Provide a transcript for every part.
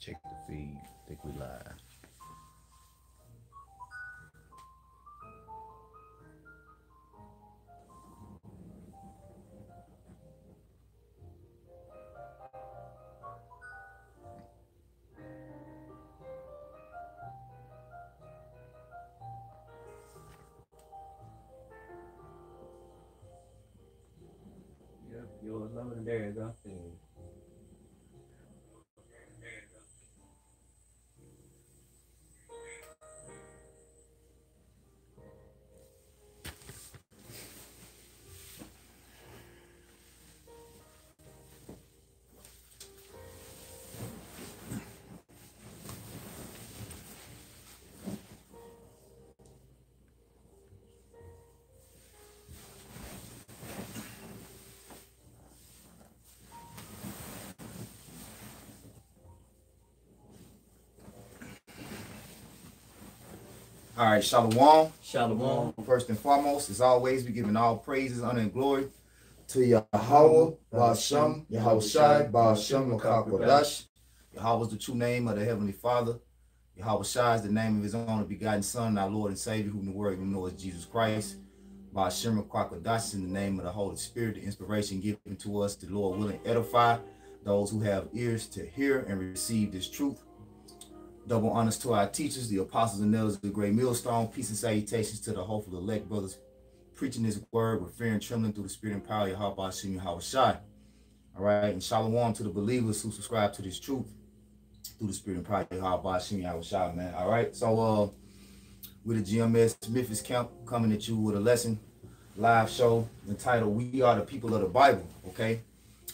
Check the feed. Think we live. Yep, yours loading. There you All right, Shalom. Shalom. First and foremost, as always, we giving all praises, honor, and glory to Yahweh, Ba'ashem, Yahweh Shai, Ba'ashem, Makakodash. Yahweh is the true name of the Heavenly Father. Yahweh Shai is the name of his only begotten Son, our Lord and Savior, whom the world we know as Jesus Christ. Ba'ashem, Makakodash in the name of the Holy Spirit, the inspiration given to us, the Lord willing edify those who have ears to hear and receive this truth. Double honors to our teachers, the apostles and elders of the great millstone. Peace and salutations to the hopeful elect brothers preaching this word with fear and trembling through the spirit and power of Yahweh Yahweh Shai. All right, and shalom to the believers who subscribe to this truth through the spirit and power of Yahweh Hashem Yahweh man. All right, so uh, with the GMS Memphis Camp coming at you with a lesson live show entitled "We Are the People of the Bible." Okay,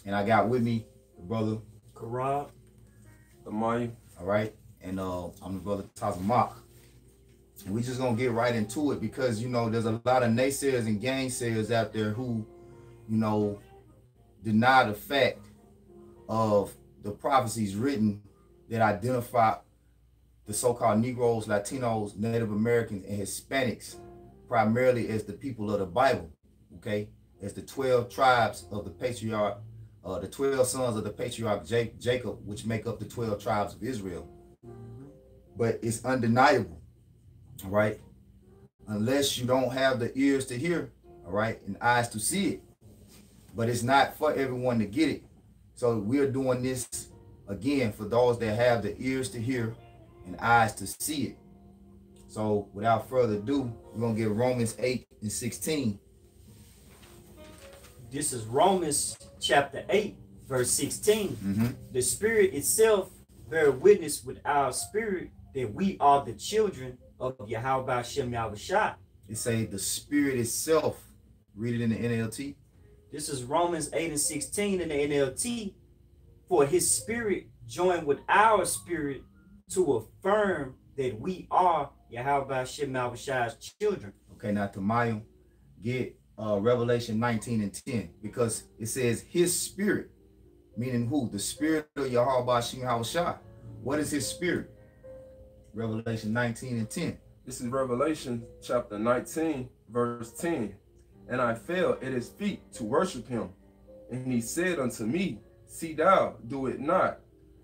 and I got with me the brother Karab. Amaya. all right? And uh, I'm the brother Tazamak. And we just gonna get right into it because you know there's a lot of naysayers and gainsayers out there who, you know, deny the fact of the prophecies written that identify the so-called Negroes, Latinos, Native Americans, and Hispanics primarily as the people of the Bible, okay? As the 12 tribes of the patriarch, uh, the 12 sons of the patriarch Jacob, which make up the 12 tribes of Israel but it's undeniable, all right? Unless you don't have the ears to hear, all right, and eyes to see it. But it's not for everyone to get it. So we're doing this again for those that have the ears to hear and eyes to see it. So without further ado, we're gonna get Romans 8 and 16. This is Romans chapter 8, verse 16. Mm-hmm. The Spirit itself bear witness with our spirit that we are the children of Yahweh Shem Yahweh Shai. It say the spirit itself. Read it in the NLT. This is Romans 8 and 16 in the NLT. For his spirit joined with our spirit to affirm that we are Yahweh Shem Yahweh Shai's children. Okay, now to Mayim, get uh, Revelation 19 and 10 because it says his spirit, meaning who? The spirit of Yahweh Shem Shai. What is his spirit? Revelation 19 and 10. This is Revelation chapter 19, verse 10. And I fell at his feet to worship him. And he said unto me, See thou, do it not.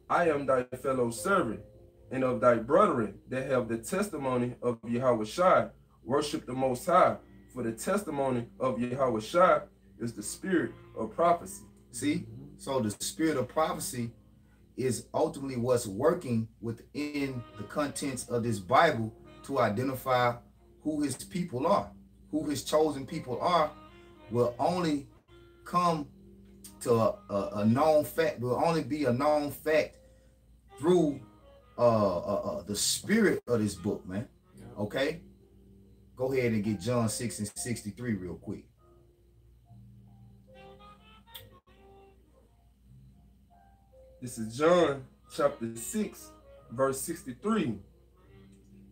I am thy fellow servant, and of thy brethren that have the testimony of Yahweh Shai. Worship the Most High, for the testimony of Yahweh Shai is the spirit of prophecy. See? So the spirit of prophecy is ultimately what's working within the contents of this Bible to identify who his people are. Who his chosen people are will only come to a, a, a known fact, will only be a known fact through uh, uh, uh, the spirit of this book, man. Okay? Go ahead and get John 6 and 63 real quick. This is John chapter 6, verse 63.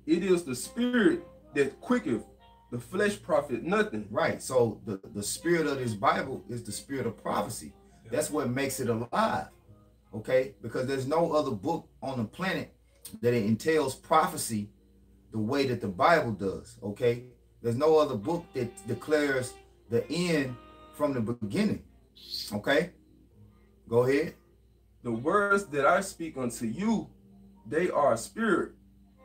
It is the spirit that quicketh, the flesh profit nothing. Right. So the, the spirit of this Bible is the spirit of prophecy. That's what makes it alive. Okay? Because there's no other book on the planet that it entails prophecy the way that the Bible does. Okay? There's no other book that declares the end from the beginning. Okay? Go ahead. The words that I speak unto you they are spirit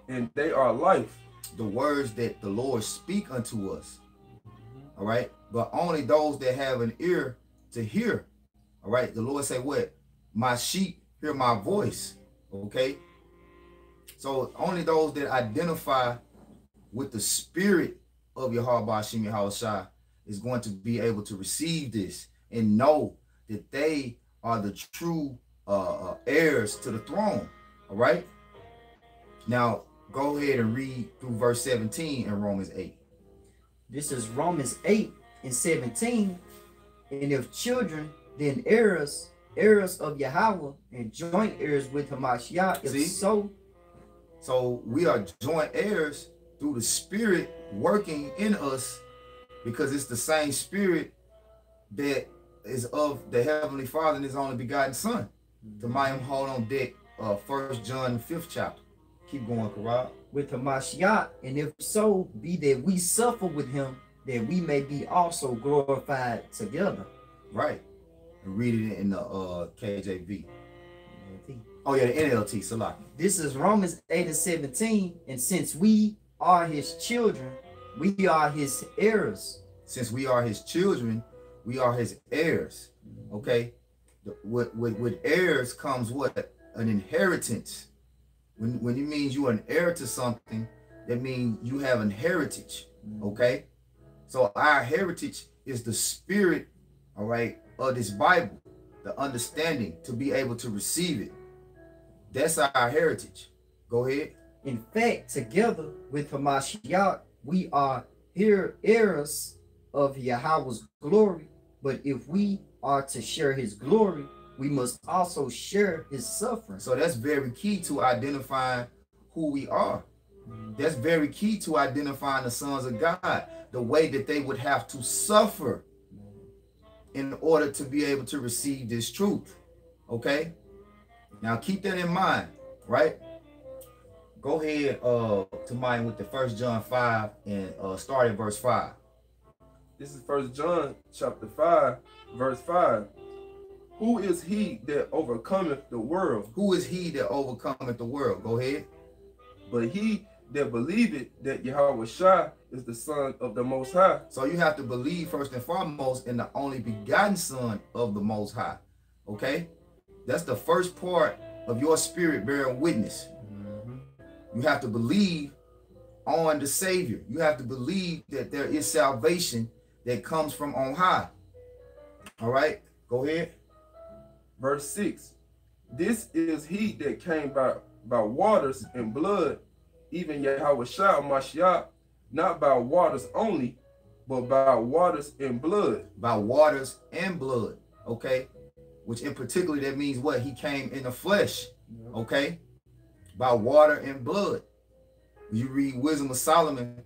and they are life. The words that the Lord speak unto us. All right. But only those that have an ear to hear. All right. The Lord say what? My sheep hear my voice. Okay. So only those that identify with the spirit of Yahweh Shimi Hawashai is going to be able to receive this and know that they are the true uh, uh, heirs to the throne. All right. Now go ahead and read through verse 17 in Romans 8. This is Romans 8 and 17. And if children, then heirs, heirs of Yahweh, and joint heirs with Hamashiach. If See? so, So we are joint heirs through the spirit working in us because it's the same spirit that is of the heavenly father and his only begotten son. To my hold on deck, uh first John fifth chapter. Keep going, Karab. with Hamashiach, and if so, be that we suffer with him, that we may be also glorified together. Right. And read it in the uh KJV. Oh yeah, the NLT, Salaki. This is Romans 8 and 17. And since we are his children, we are his heirs. Since we are his children, we are his heirs. Okay. With, with, with heirs comes what? An inheritance. When, when it means you are an heir to something, that means you have an heritage. Mm-hmm. Okay. So our heritage is the spirit, all right, of this Bible, the understanding to be able to receive it. That's our heritage. Go ahead. In fact, together with Hamashiach, we are here heirs of Yahweh's glory. But if we are to share his glory, we must also share his suffering. So that's very key to identifying who we are. That's very key to identifying the sons of God, the way that they would have to suffer in order to be able to receive this truth. Okay? Now keep that in mind, right? Go ahead uh to mind with the first John 5 and uh start at verse 5. This is First John chapter 5, verse 5. Who is he that overcometh the world? Who is he that overcometh the world? Go ahead. But he that believeth that Yahweh Shai is the Son of the Most High. So you have to believe first and foremost in the only begotten Son of the Most High. Okay? That's the first part of your spirit bearing witness. Mm-hmm. You have to believe on the Savior. You have to believe that there is salvation that comes from on high. All right? Go ahead. Verse 6. This is he that came by, by waters and blood, even Yahweh Shai Mashiach, not by waters only, but by waters and blood. By waters and blood. Okay? Which in particular that means what? He came in the flesh. Okay? By water and blood. You read Wisdom of Solomon.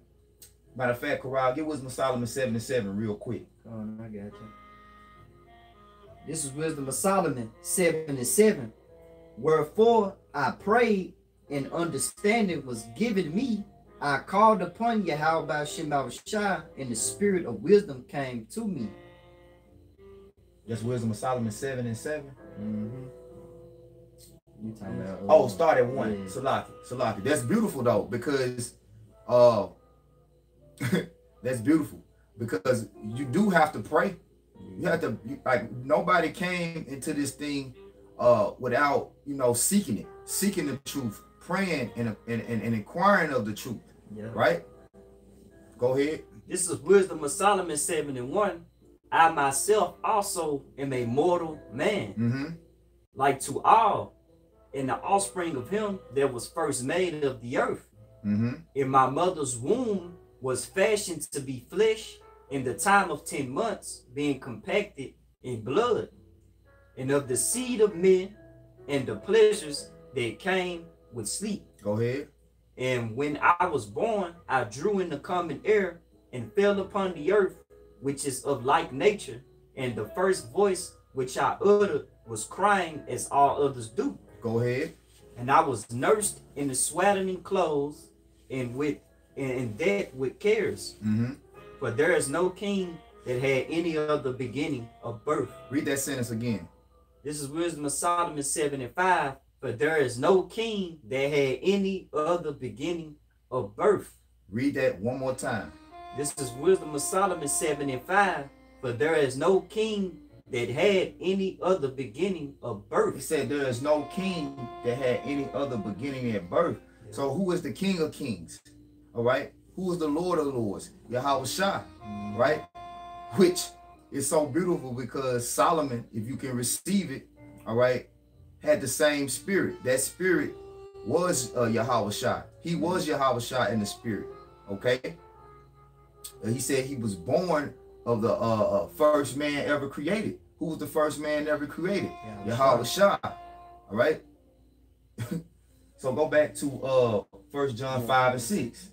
Matter of fact, Corral, get Wisdom of Solomon 7 and 7 real quick. Oh, no, I got you. This is Wisdom of Solomon 7 and 7. Wherefore I prayed, and understanding was given me. I called upon Yahweh Shema Shai, and the spirit of wisdom came to me. That's Wisdom of Solomon 7 and 7. You talking about? uh, Oh, start at one. yeah. Salaki. Salaki. That's beautiful though, because uh that's beautiful. Because you do have to pray. You have to you, like nobody came into this thing uh without you know seeking it, seeking the truth, praying and and, and, inquiring of the truth, Yeah. right? Go ahead. This is Wisdom of Solomon 7 and 1. I myself also am a mortal man, Mm-hmm. like to all, and the offspring of him that was first made of the earth. Mm-hmm. In my mother's womb was fashioned to be flesh in the time of 10 months, being compacted in blood, and of the seed of men and the pleasures that came with sleep. Go ahead. And when I was born, I drew in the common air and fell upon the earth, which is of like nature. And the first voice which I uttered was crying as all others do. Go ahead. And I was nursed in the swaddling clothes and with and, and that with cares. Mm-hmm. For there is no king that had any other beginning of birth. Read that sentence again. This is Wisdom of Solomon 7 and 5. For there is no king that had any other beginning of birth. Read that one more time. This is Wisdom of Solomon 7 and 5. For there is no king that had any other beginning of birth. He said there is no king that had any other beginning at birth. So who is the King of Kings? All right. Who is the Lord of Lords? Yahweh Shah, right? Which is so beautiful because Solomon, if you can receive it, all right, had the same spirit. That spirit was uh, Yahweh Shah. He was Yahweh Shah in the spirit. Okay. Uh, he said he was born of the uh, uh, first man ever created. Who was the first man ever created? Yahweh Shah. All right. so go back to uh First John 5 and 6.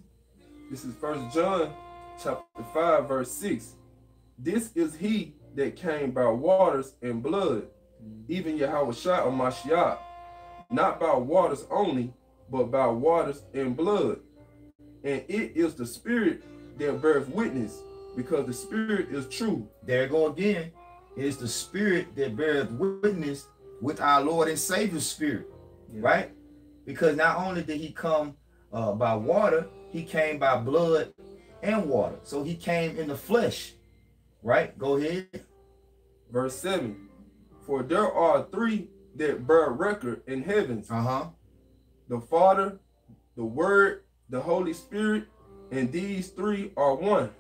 This is First John chapter 5, verse 6. This is he that came by waters and blood, even Yahweh Shah or Mashiach, not by waters only, but by waters and blood. And it is the spirit that bears witness, because the spirit is true. There you go again. It is the spirit that beareth witness with our Lord and Savior's spirit. Right? Because not only did he come uh, by water, he came by blood and water. So he came in the flesh. Right? Go ahead. Verse 7. For there are three that bear record in heavens Uh-huh. the Father, the Word, the Holy Spirit, and these three are one.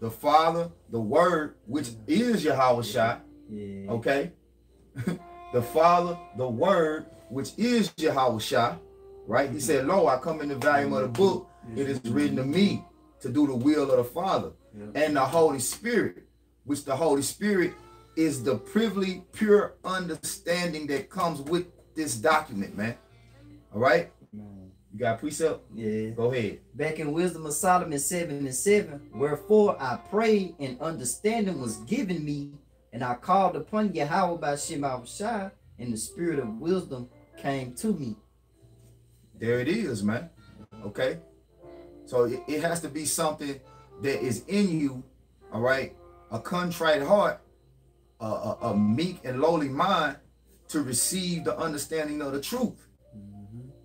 The Father, the Word, which is Yahweh Shah, Yeah. Okay. the Father, the Word, which is Yahweh Shah, right? He said, Lo, I come in the volume of the book. It is written to me to do the will of the Father. And the Holy Spirit, which the Holy Spirit is the privily pure understanding that comes with this document, man. All right? You got a precept? Yeah. Go ahead. Back in Wisdom of Solomon 7 and 7, wherefore I prayed and understanding was given me, and I called upon Yahweh by Shema Shai, and the spirit of wisdom came to me. There it is, man. Okay. So it, it has to be something that is in you, all right? A contrite heart, a, a, a meek and lowly mind to receive the understanding of the truth.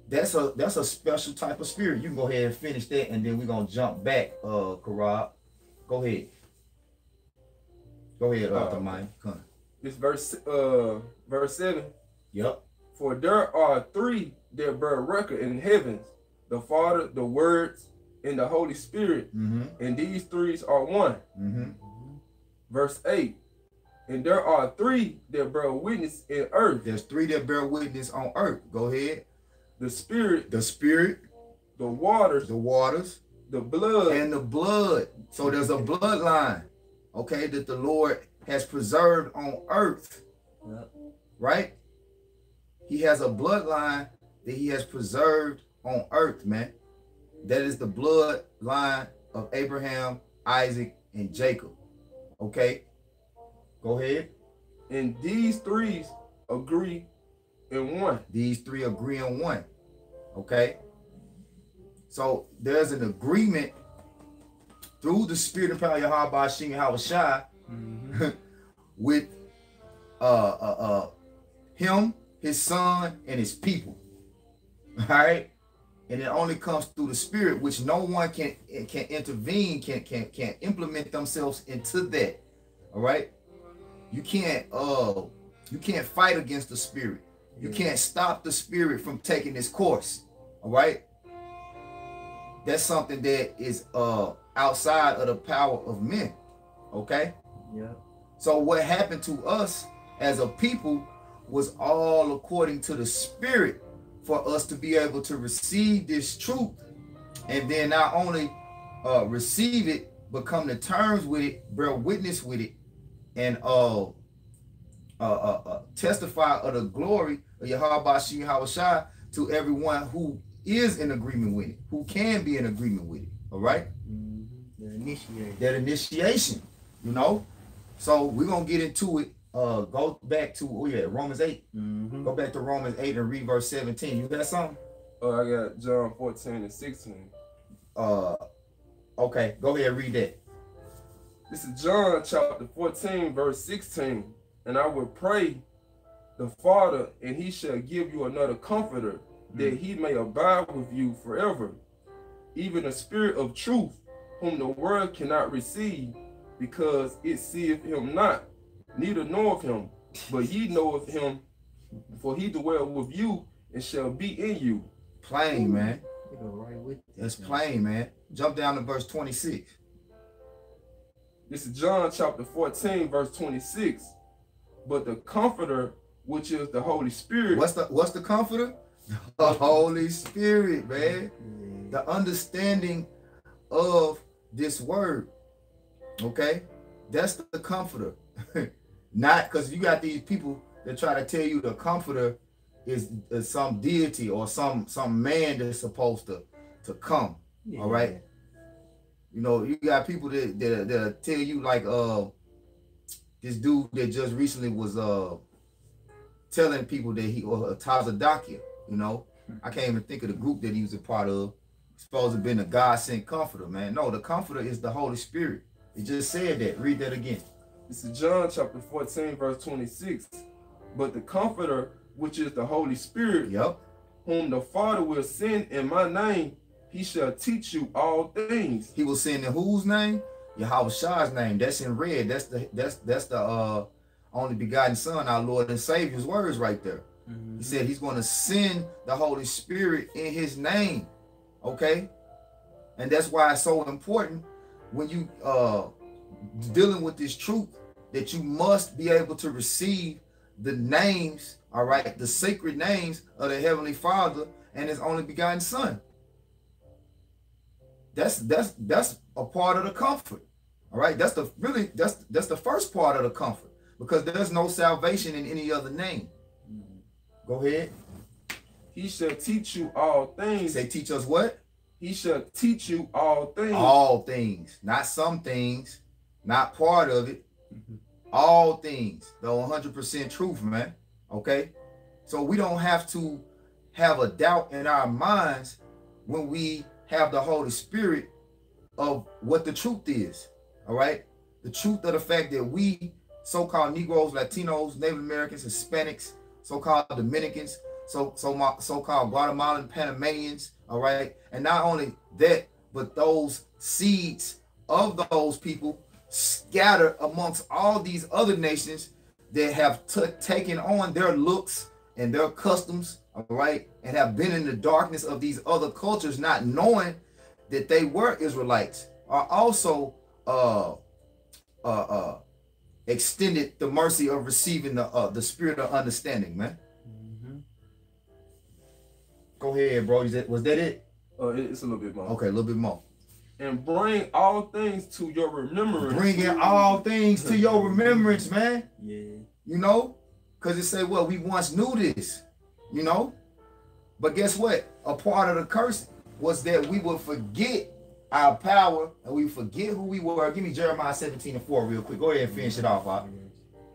That's a that's a special type of spirit. You can go ahead and finish that, and then we're gonna jump back, uh Karab. Go ahead. Go ahead, Uh, Arthur Mine. Come. This verse uh verse 7. Yep. For there are three that bear record in heavens, the Father, the Words, and the Holy Spirit, Mm-hmm. and these threes are one. Mm-hmm. Verse 8. And there are three that bear witness in earth, There's three that bear witness on earth. Go ahead. the Spirit, The spirit, the waters, the waters, the blood, and the blood. So there's a bloodline, okay, that the Lord has preserved on earth, Yep. right? He has a bloodline that he has preserved on earth, man. That is the bloodline of Abraham, Isaac, and Jacob. Okay? Go ahead. and these threes agree in one. These three agree in one. Okay? So there's an agreement through the spirit and power of Yahweh Bashim Yahweh Shai with uh, uh, uh, him, his son, and his people. All right, and it only comes through the spirit, which no one can can intervene, can can can implement themselves into that. All right, you can't uh you can't fight against the spirit. You can't stop the spirit from taking its course. All right, that's something that is uh outside of the power of men. Okay. yeah So what happened to us as a people was all according to the spirit for us to be able to receive this truth and then not only uh receive it but come to terms with it bear witness with it and uh uh, uh, uh testify of the glory of Yahweh Shi Shai to everyone who is in agreement with it who can be in agreement with it all right Mhm. The initiator. that initiation, you know. So we're gonna get into it. Uh go back to oh yeah, Romans 8. Mhm. Go back to Romans 8 and read verse 17. You got something? Uh, I got John 14 and 16. Uh okay, go ahead, read that. This is John chapter 14, verse 16. And I will pray, the Father, and he shall give you another comforter, that he may abide with you forever. Even the spirit of truth, whom the world cannot receive, because it seeth him not, neither knoweth him, but ye know of him, for he dwell with you and shall be in you. Plain, man. We go right with That's man. plain, man. Jump down to verse 26. This is John chapter 14, verse 26. But the comforter, which is the Holy Spirit, What's the what's the comforter? The Holy Spirit, man. Yeah. The understanding of this word. Okay? That's the comforter. Not because you got these people that try to tell you the comforter is, is some deity or some some man that's supposed to to come. Yeah. All right. You know, you got people that that that tell you like uh this dude that just recently was uh telling people that he or a Tazadakia, you know. I can't even think of the group that he was a part of. Supposed to have been a God sent comforter, man. No, the comforter is the Holy Spirit. It just said that. Read that again. This is John chapter 14, verse 26. But the comforter, which is the Holy Spirit, Yep. whom the Father will send in my name, he shall teach you all things. He will send in whose name? Yahweh Shah's name. That's in red. That's the that's that's the uh only begotten Son, our Lord and Savior's words right there. Mhm. He said he's going to send the Holy Spirit in his name. Okay? And that's why it's so important when you uh dealing with this truth that you must be able to receive the names, all right, the sacred names of the heavenly Father and his only begotten son. That's that's that's a part of the comfort. All right? That's the really that's that's the first part of the comfort because there's no salvation in any other name. Go ahead. He shall teach you all things. say, teach us what? He shall teach you all things. All things, not some things, not part of it. Mhm. All things, the 100% truth, man. Okay? So we don't have to have a doubt in our minds when we have the Holy Spirit of what the truth is. All right? The truth of the fact that we, so called Negroes, Latinos, Native Americans, Hispanics, so called Dominicans, so so so called Guatemalan Panamanians, all right, and not only that, but those seeds of those people scattered amongst all these other nations that have taken on their looks and their customs, all right, and have been in the darkness of these other cultures, not knowing that they were Israelites, are also uh uh uh extended the mercy of receiving the uh the spirit of understanding, man. Mhm. Go ahead, bro. Is that was that it? Uh, it's a little bit more. Okay, a little bit more. And bring all things to your remembrance. Bringing all things to your remembrance, man. Yeah. You know, because it say, well, we once knew this, you know. But guess what? A part of the curse was that we would forget our power and we forget who we were. Give me Jeremiah 17 and 4 real quick. Go ahead and finish it off. Op.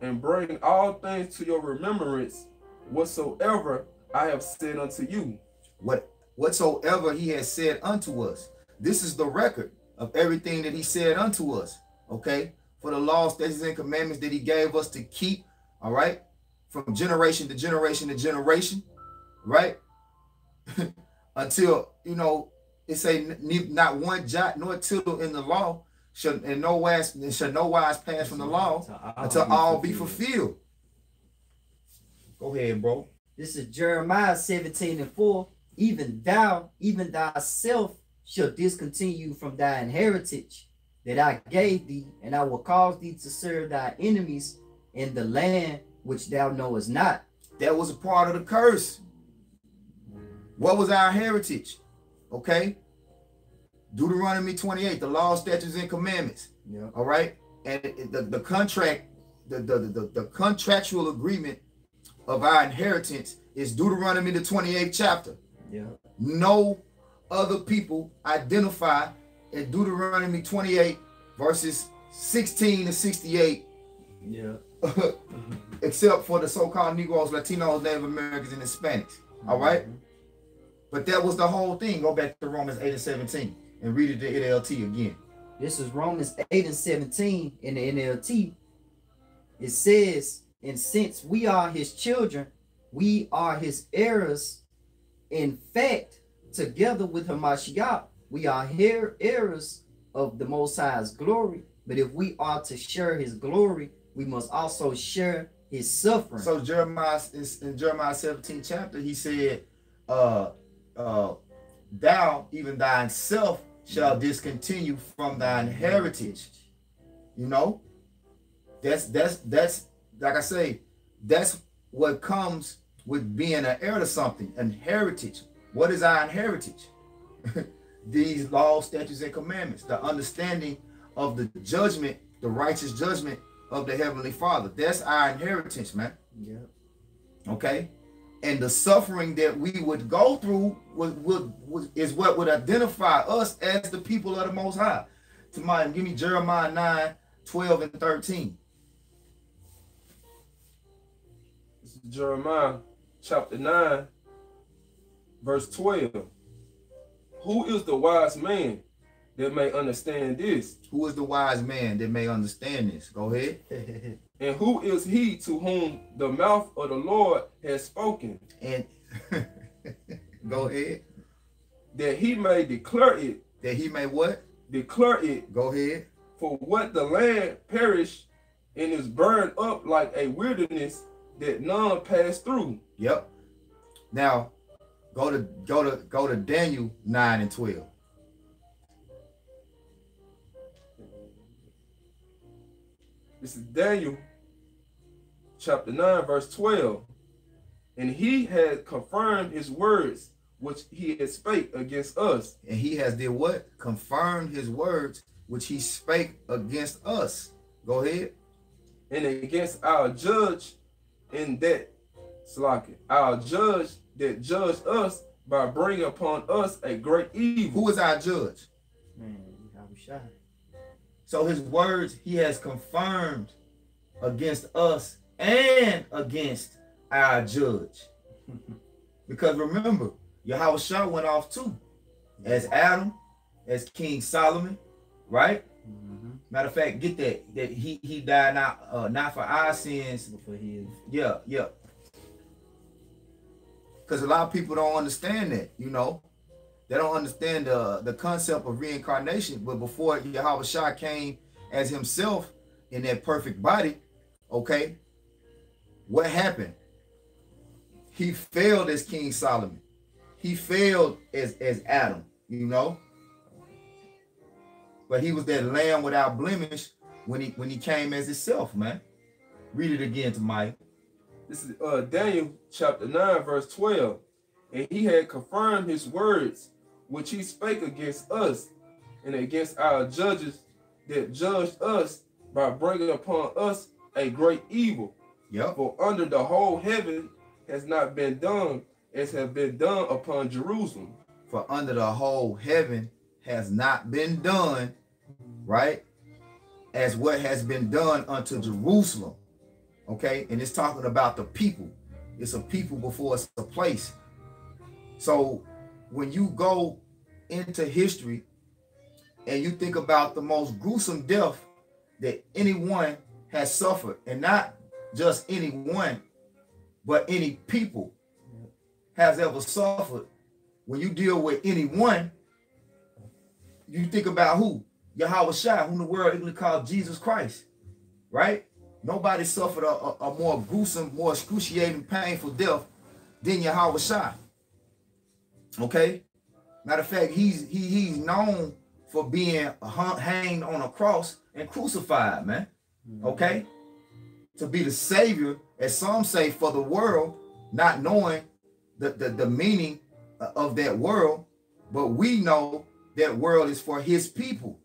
and bring all things to your remembrance whatsoever I have said unto you. What whatsoever he has said unto us. This is the record of everything that he said unto us. Okay, for the laws, statutes, and commandments that he gave us to keep. All right, from generation to generation to generation, right? Until you know it say not one jot nor tittle in the law shall in no wise shall no wise pass from the law until all be fulfilled. Go ahead, bro. This is Jeremiah 17 and 4. Even thou, even thyself, shall discontinue from thy inheritance that I gave thee, and I will cause thee to serve thy enemies in the land which thou knowest not. That was a part of the curse. What was our heritage? Okay. Deuteronomy 28, the law, statutes, and commandments. Yeah. All right. And the, the contract, the, the, the, the contractual agreement of our inheritance is Deuteronomy the 28th chapter. Yeah. No other people identify in Deuteronomy 28, verses 16 to 68, Yeah. except for the so-called Negroes, Latinos, Native Americans, and Hispanics. All right. Mm-hmm. But that was the whole thing. Go back to Romans 8 and 17 and read it the NLT again. This is Romans 8 and 17 in the NLT. It says, And since we are his children, we are his heirs. In fact, together with Hamashiach, we are here heirs of the Most High's glory. But if we are to share his glory, we must also share his suffering. So Jeremiah is in Jeremiah 17 chapter, he said, uh uh thou, even thyself, shall discontinue from thine heritage. You know? That's that's that's like I say, that's what comes with being an heir to something, an heritage. What is our heritage? These laws, statutes, and commandments, the understanding of the judgment, the righteous judgment of the Heavenly Father. That's our inheritance, man. yeah. Okay. And the suffering that we would go through would, would, would, is what would identify us as the people of the Most High. To my, give me Jeremiah 9, 12, and 13. This is Jeremiah chapter 9, verse 12. Who is the wise man that may understand this? Who is the wise man that may understand this? Go ahead. And who is he to whom the mouth of the Lord has spoken, And go ahead. that he may declare it, That he may what? declare it, Go ahead. for what the land perish and is burned up like a wilderness that none pass through. Yep. Now, go to go to go to Daniel 9 and 12. This is Daniel chapter 9, verse 12. And he had confirmed his words which he had spake against us, And he has did what? Confirmed his words which he spake against us. Go ahead. and against our judge in that slocket, our judge that judge us by bringing upon us a great evil. Who is our judge? Man, I was shy. So his words he has confirmed against us and against our judge. because remember, Yahweh Shah went off too. As Adam, as King Solomon, right? Mhm. Matter of fact, get that that he he died not uh, not for our sins. Before he is. Yeah, yeah. Because a lot of people don't understand that, you know. They don't understand the the concept of reincarnation. But before Yahweh Shah came as himself in that perfect body, okay, what happened? He failed as King Solomon. He failed as as Adam, you know. But he was that lamb without blemish when he when he came as himself, man. Read it again to Mike. This is uh, Daniel chapter 9, verse 12. And he had confirmed his words which he spake against us and against our judges that judged us by bringing upon us a great evil. Yep. For under the whole heaven has not been done as have been done upon Jerusalem. For under the whole heaven has not been done, right? As what has been done unto Jerusalem. Okay. And it's talking about the people. It's a people before it's a place. So when you go into history and you think about the most gruesome death that anyone has suffered, and not just anyone, but any people has ever suffered, when you deal with anyone, you think about who? Yahweh Shai, whom the world English called Jesus Christ, right? Nobody suffered a, a, a more gruesome, more excruciating, painful death than Yahweh Shai. Okay? Matter of fact, he's he, he's known for being hung, hanged on a cross and crucified, man. Mm-hmm. Okay? To be the savior, as some say, for the world, not knowing the, the, the meaning of that world, but we know that world is for his people.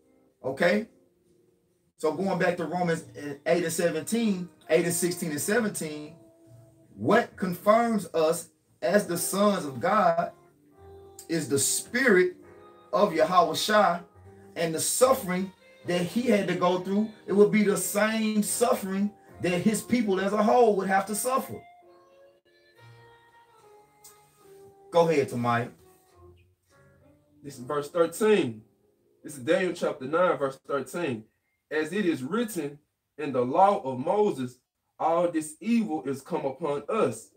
Okay? So going back to Romans 8 and 17, 8 and 16 and 17, what confirms us as the sons of God is the spirit of Yahweh Shai and the suffering that he had to go through. It would be the same suffering that his people as a whole would have to suffer. Go ahead, Tamaya. This is verse 13. This is Daniel chapter 9, verse 13. As it is written in the law of Moses, all this evil is come upon us.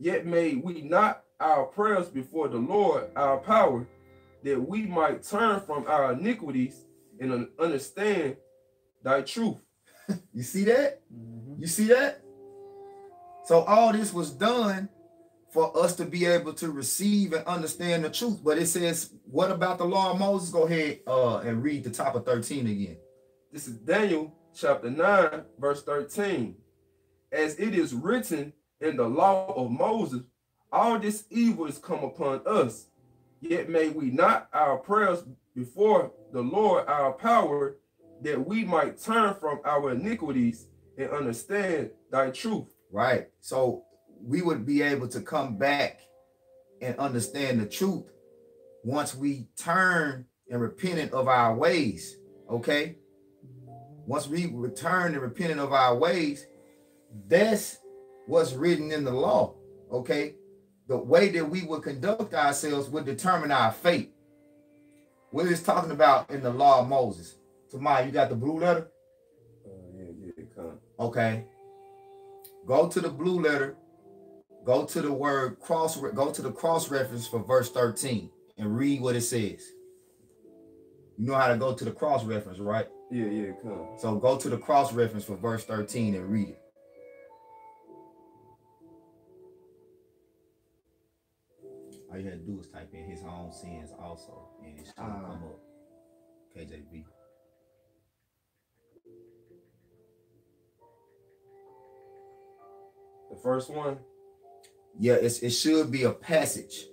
Yet may we not our prayers before the Lord our power, that we might turn from our iniquities and understand thy truth. You see that? You see that? So all this was done for us to be able to receive and understand the truth. But it says, what about the law of Moses? Go ahead uh, and read the top of 13 again. This is Daniel chapter 9, verse 13. As it is written in the law of Moses, all this evil is come upon us. Yet may we not our prayers before the Lord our power, that we might turn from our iniquities and understand thy truth. Right. So we would be able to come back and understand the truth once we turn and repented of our ways. Okay. Once we return and repenting of our ways, that's what's written in the law. Okay. The way that we would conduct ourselves would determine our fate. What is talking about in the law of Moses? Tomorrow, you got the blue letter? Okay. Go to the blue letter. Go to the word cross. Go to the cross reference for verse 13 and read what it says. You know how to go to the cross reference, right? Yeah, yeah, come. So go to the cross reference for verse 13 and read it. All you had to do is type in his own sins also, and it should Ah. come up. KJV. The first one. Yeah, it's it should be a passage.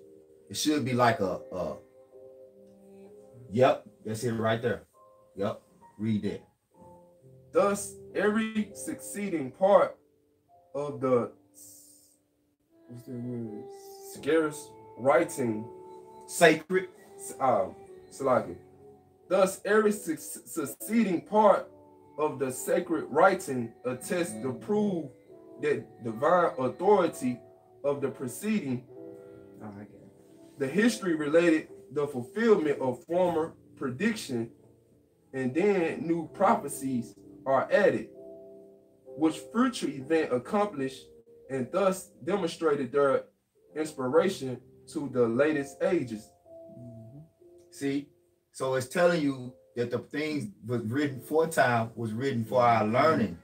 It should be like a uh Yep, that's it right there. Yep, read that. Thus, every succeeding part of the what's the word? scarce writing, Sacred. um, Salaki. Thus, every suc- succeeding part of the sacred writing attests to prove that divine authority of the proceeding Oh, I get it. the history related the fulfillment of former prediction and then new prophecies are added which future event accomplished and thus demonstrated their inspiration to the latest ages mm-hmm. See, so it's telling you that the things was written for time was written for our learning.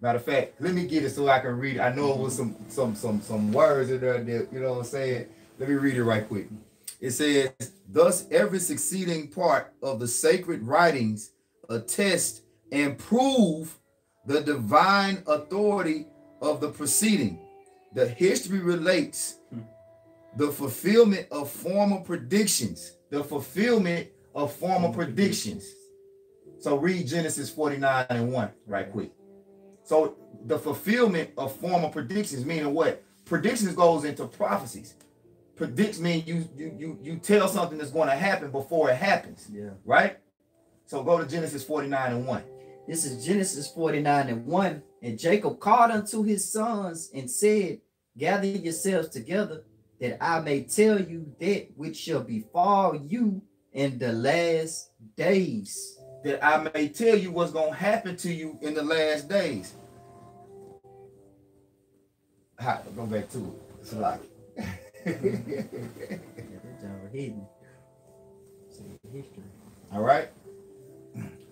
Matter of fact, let me get it so I can read it. I know it was some some some some words in there that you know what I'm saying. Let me read it right quick. It says, "Thus every succeeding part of the sacred writings attest and prove the divine authority of the proceeding. The history relates the fulfillment of former predictions. The fulfillment of former predictions. So read Genesis 49 and 1 right quick. So the fulfillment of former predictions, meaning what? Predictions goes into prophecies. Predicts mean you you you you tell something that's going to happen before it happens, Yeah. right? So go to Genesis 49 and 1. This is Genesis 49 and 1. And Jacob called unto his sons and said, Gather yourselves together, that I may tell you that which shall befall you in the last days. That I may tell you what's going to happen to you in the last days. Ha, go back to it. It's a our All right.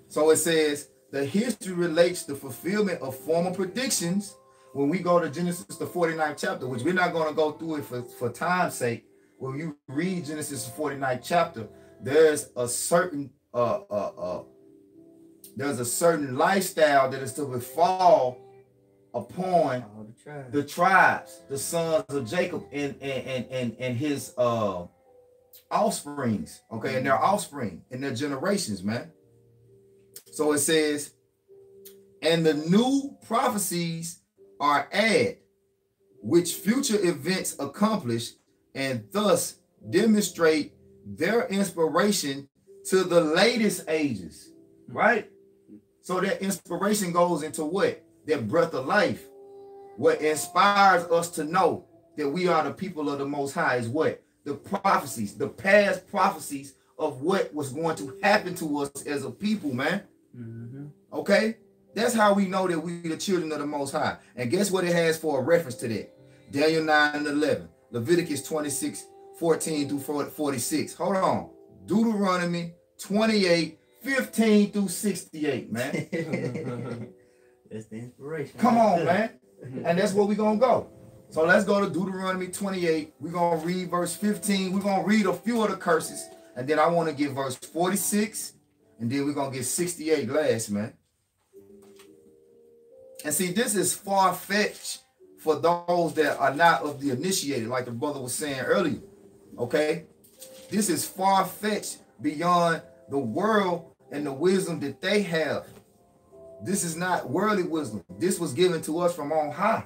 So it says the history relates the fulfillment of former predictions. When we go to Genesis, the 49th chapter, which we're not going to go through it for, for time's sake, when you read Genesis the 49th chapter, there's a certain uh uh uh there's a certain lifestyle that is to befall upon the tribes. the tribes, the sons of Jacob and and and and, and his uh offsprings, okay, and their offspring and their generations, man. So it says, and the new prophecies are added, which future events accomplish, and thus demonstrate their inspiration to the latest ages, right? So that inspiration goes into what? That breath of life. What inspires us to know that we are the people of the Most High is what? The prophecies, the past prophecies of what was going to happen to us as a people, man. Mhm. Okay? That's how we know that we the children of the Most High. And guess what it has for a reference to that? Daniel 9 and 11, Leviticus 26, 14 through 46. Hold on. Deuteronomy 28, 15 through 68, man. That's the inspiration. Come right on, there. man. And that's where we're going to go. So let's go to Deuteronomy 28. We're going to read verse 15. We're going to read a few of the curses. And then I want to get verse 46. And then we're going to get 68 last, man. And see, this is far fetched for those that are not of the initiated, like the brother was saying earlier. Okay? This is far fetched beyond the world and the wisdom that they have. This is not worldly wisdom. This was given to us from on high.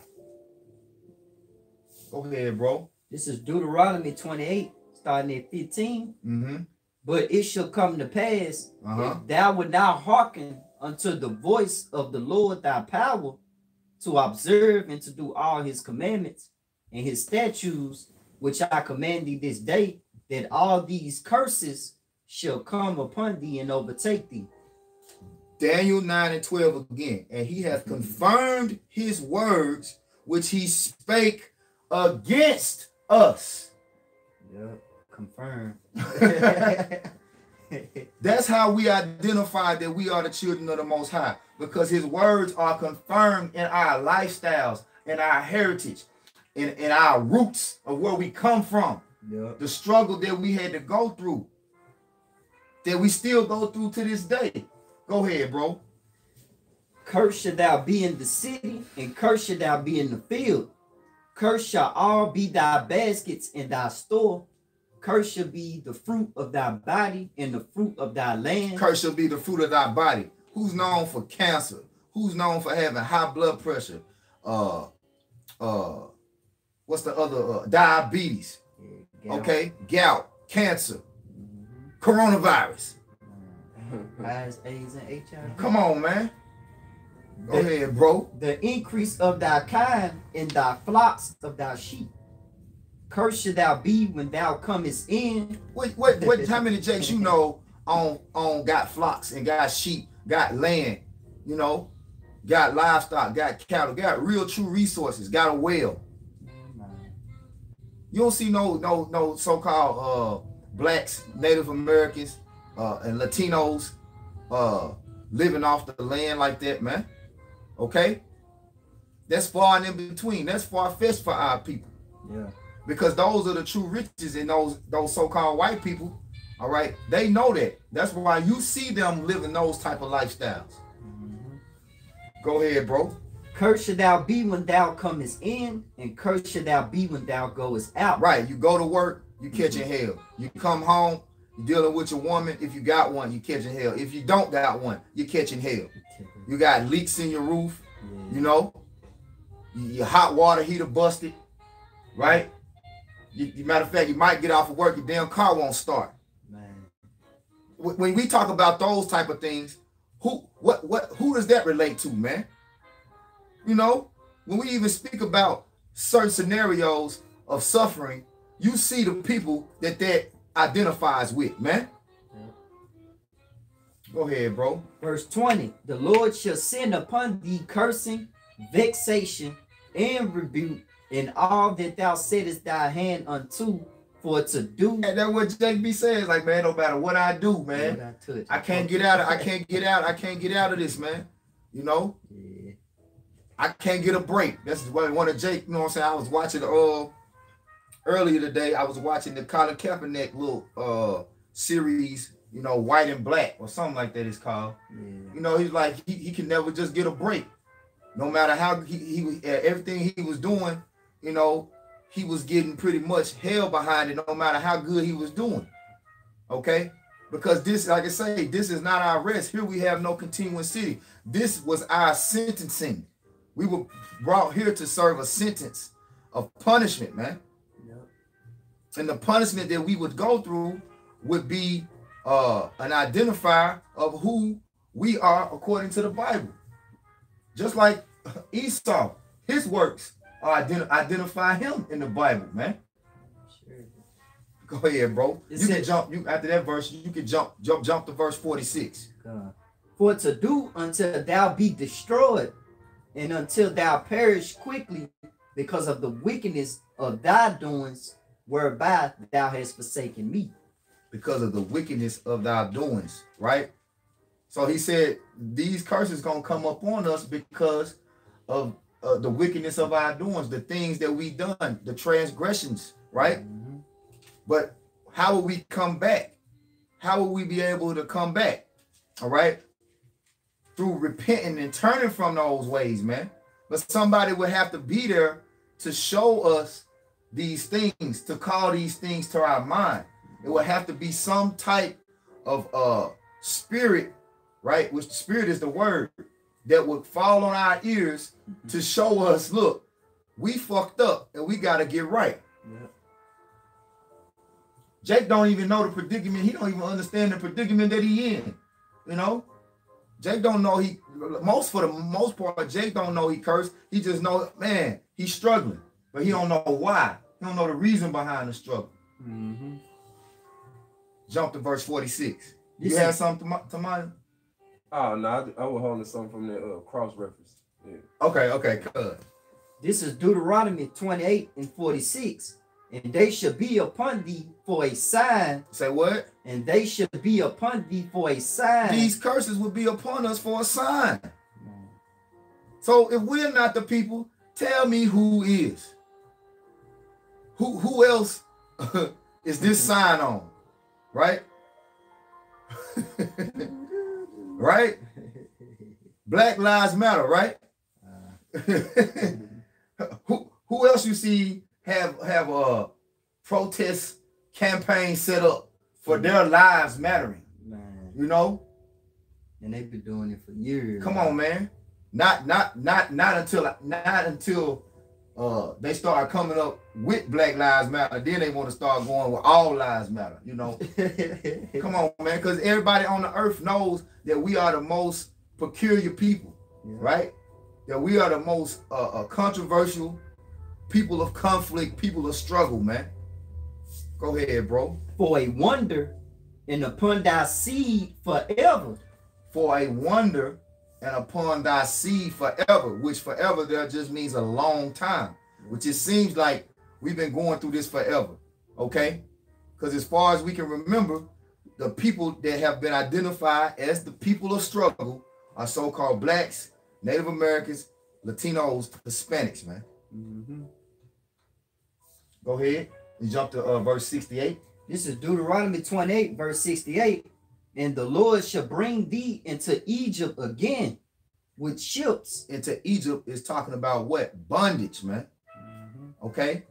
Go ahead, bro. This is Deuteronomy 28, starting at 15. Mm-hmm. But it shall come to pass Uh-huh. if thou wilt not hearken unto the voice of the Lord thy power to observe and to do all his commandments and his statutes, which I command thee this day, that all these curses shall come upon thee and overtake thee. Daniel 9 and 12 again. And he hath mm-hmm. confirmed his words which he spake against us. Yep, confirm. That's how we identify that we are the children of the Most High because His words are confirmed in our lifestyles, in our heritage, in, in our roots of where we come from, yep. the struggle that we had to go through, that we still go through to this day. Go ahead, bro. Cursed shall thou be in the city, and cursed shall thou be in the field. Cursed shall all be thy baskets and thy store. Cursed shall be the fruit of thy body and the fruit of thy land. Curse shall be the fruit of thy body. Who's known for cancer? Who's known for having high blood pressure? Uh, uh, what's the other? Uh, diabetes. Yeah, Okay, gout, cancer, Mhm. coronavirus. Eyes, AIDS, and HIV. Come on, man. Go The- ahead, bro. The increase of thy kind in thy flocks of thy sheep. Cursed shall thou be when thou comest in. What, what, what? How many jakes you know on on got flocks and got sheep, got land, you know, got livestock, got cattle, got real true resources, got a well. You don't see no no no so-called uh blacks, Native Americans, uh and Latinos uh living off the land like that, man. Okay? That's far and in between. That's far-fetched for our people. Yeah. Because those are the true riches in those those so-called white people. All right, they know that. That's why you see them living those type of lifestyles. Go ahead, bro. Cursed shall thou be when thou comest in, and cursed shall thou be when thou goest out. Right, you go to work, you catching hell. You come home, you dealing with your woman. If you got one, you're catching hell. If you don't got one, you're catching hell. You got leaks in your roof. You know, your hot water heater busted, right? You, you- matter of fact, you might get off of work, your damn car won't start. Man. When we talk about those type of things, who, what, what, who does that relate to, man? You know, when we even speak about certain scenarios of suffering, you see the people that that identifies with, man. Go ahead, bro. Verse 20 The Lord shall send upon thee cursing, vexation, and rebuke, in all that thou settest thy hand unto for to do. And that's what JB says. Like, man, no matter what I do, man, I touch. I can't get out of I can't get out. I can't get out of this, man. You know, Yeah. I can't get a break. That's what one of Jake, you know what I'm saying? I was watching uh earlier today, I was watching the Colin Kaepernick little uh series, you know, white and black or something like that it's called. Yeah. You know, he's like he, he can never just get a break. No matter how he, he uh, everything he was doing, you know, he was getting pretty much hell behind it, no matter how good he was doing. Okay? Because this, like I say, this is not our rest. Here we have no continuing city. This was our sentencing. We were brought here to serve a sentence of punishment, man. And the punishment that we would go through would be uh, an identifier of who we are according to the Bible. Just like Esau, his works are ident- identify him in the Bible, man. Sure. Go ahead, bro. It you can jump. You after that verse, you can jump, jump, jump to verse forty-six. God. For to do until thou be destroyed, and until thou perish quickly because of the wickedness of thy doings, whereby thou hast forsaken me. because of the wickedness of thy doings, right? So he said these curses gonna come upon us because of uh, the wickedness of our doings, the things that we done, the transgressions, right? Mhm. But how will we come back? How will we be able to come back? All right, through repenting and turning from those ways, man. But somebody would have to be there to show us these things, to call these things to our mind. It would have to be some type of uh spirit, right? Which spirit is the word that would fall on our ears to show us, look, we fucked up and we gotta get right. Yeah. Jake don't even know the predicament. He don't even understand the predicament that he in. You know, Jake don't know he most for the most part. Jake don't know he cursed. He just know, man, he's struggling, but he don't know why. He don't know the reason behind the struggle. Mhm. Jump to verse forty six. This You have something to, to mind? Oh no, I, I was holding something from the uh, cross reference. Yeah. Okay, okay, good. This is Deuteronomy 28 and 46. And they shall be upon thee for a sign, Say what? and they shall be upon thee for a sign. These curses will be upon us for a sign. So if we're not the people, tell me who is. Who who else is this mm-hmm. sign on? Right? right? Black Lives Matter, right? who who else you see have have a protest campaign set up for mm-hmm. their lives mattering? Man, You know? and they've been doing it for years. Come on, man. Not not not not until not until uh they start coming up with Black Lives Matter. Then they want to start going with all lives matter, you know. Come on, man, because everybody on the earth knows that we are the most peculiar people, Yeah. right? That we are the most uh, uh, controversial people of conflict, people of struggle, man. Go ahead, bro. For a wonder, and upon thy seed forever. for a wonder and upon thy seed forever, which forever there just means a long time, which it seems like we've been going through this forever. Okay? Because as far as we can remember, the people that have been identified as the people of struggle are so-called blacks, Native Americans, Latinos, Hispanics, man. Mhm. Go ahead and jump to uh, verse 68. This is Deuteronomy 28, verse 68. And the Lord shall bring thee into Egypt again with ships. Into Egypt is talking about what? Bondage, man. Mm-hmm. Okay?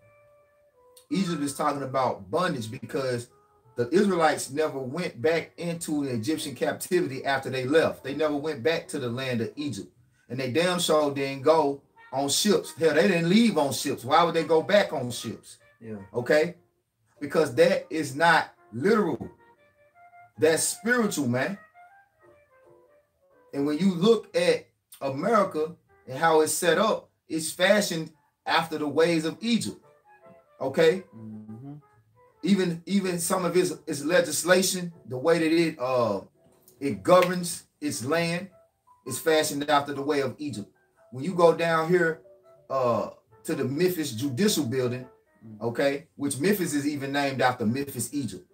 Egypt is talking about bondage because the Israelites never went back into the Egyptian captivity after they left. They never went back to the land of Egypt. And they damn sure didn't go on ships. Hell, they didn't leave on ships. Why would they go back on ships? Yeah. Okay? Because that is not literal. That's spiritual, man. And when you look at America and how it's set up, it's fashioned after the ways of Egypt. Okay? Mhm. Even even some of its, its legislation, the way that it uh it governs its land is fashioned after the way of Egypt. When you go down here uh to the Memphis Judicial Building, okay, which Memphis is even named after Memphis, Egypt.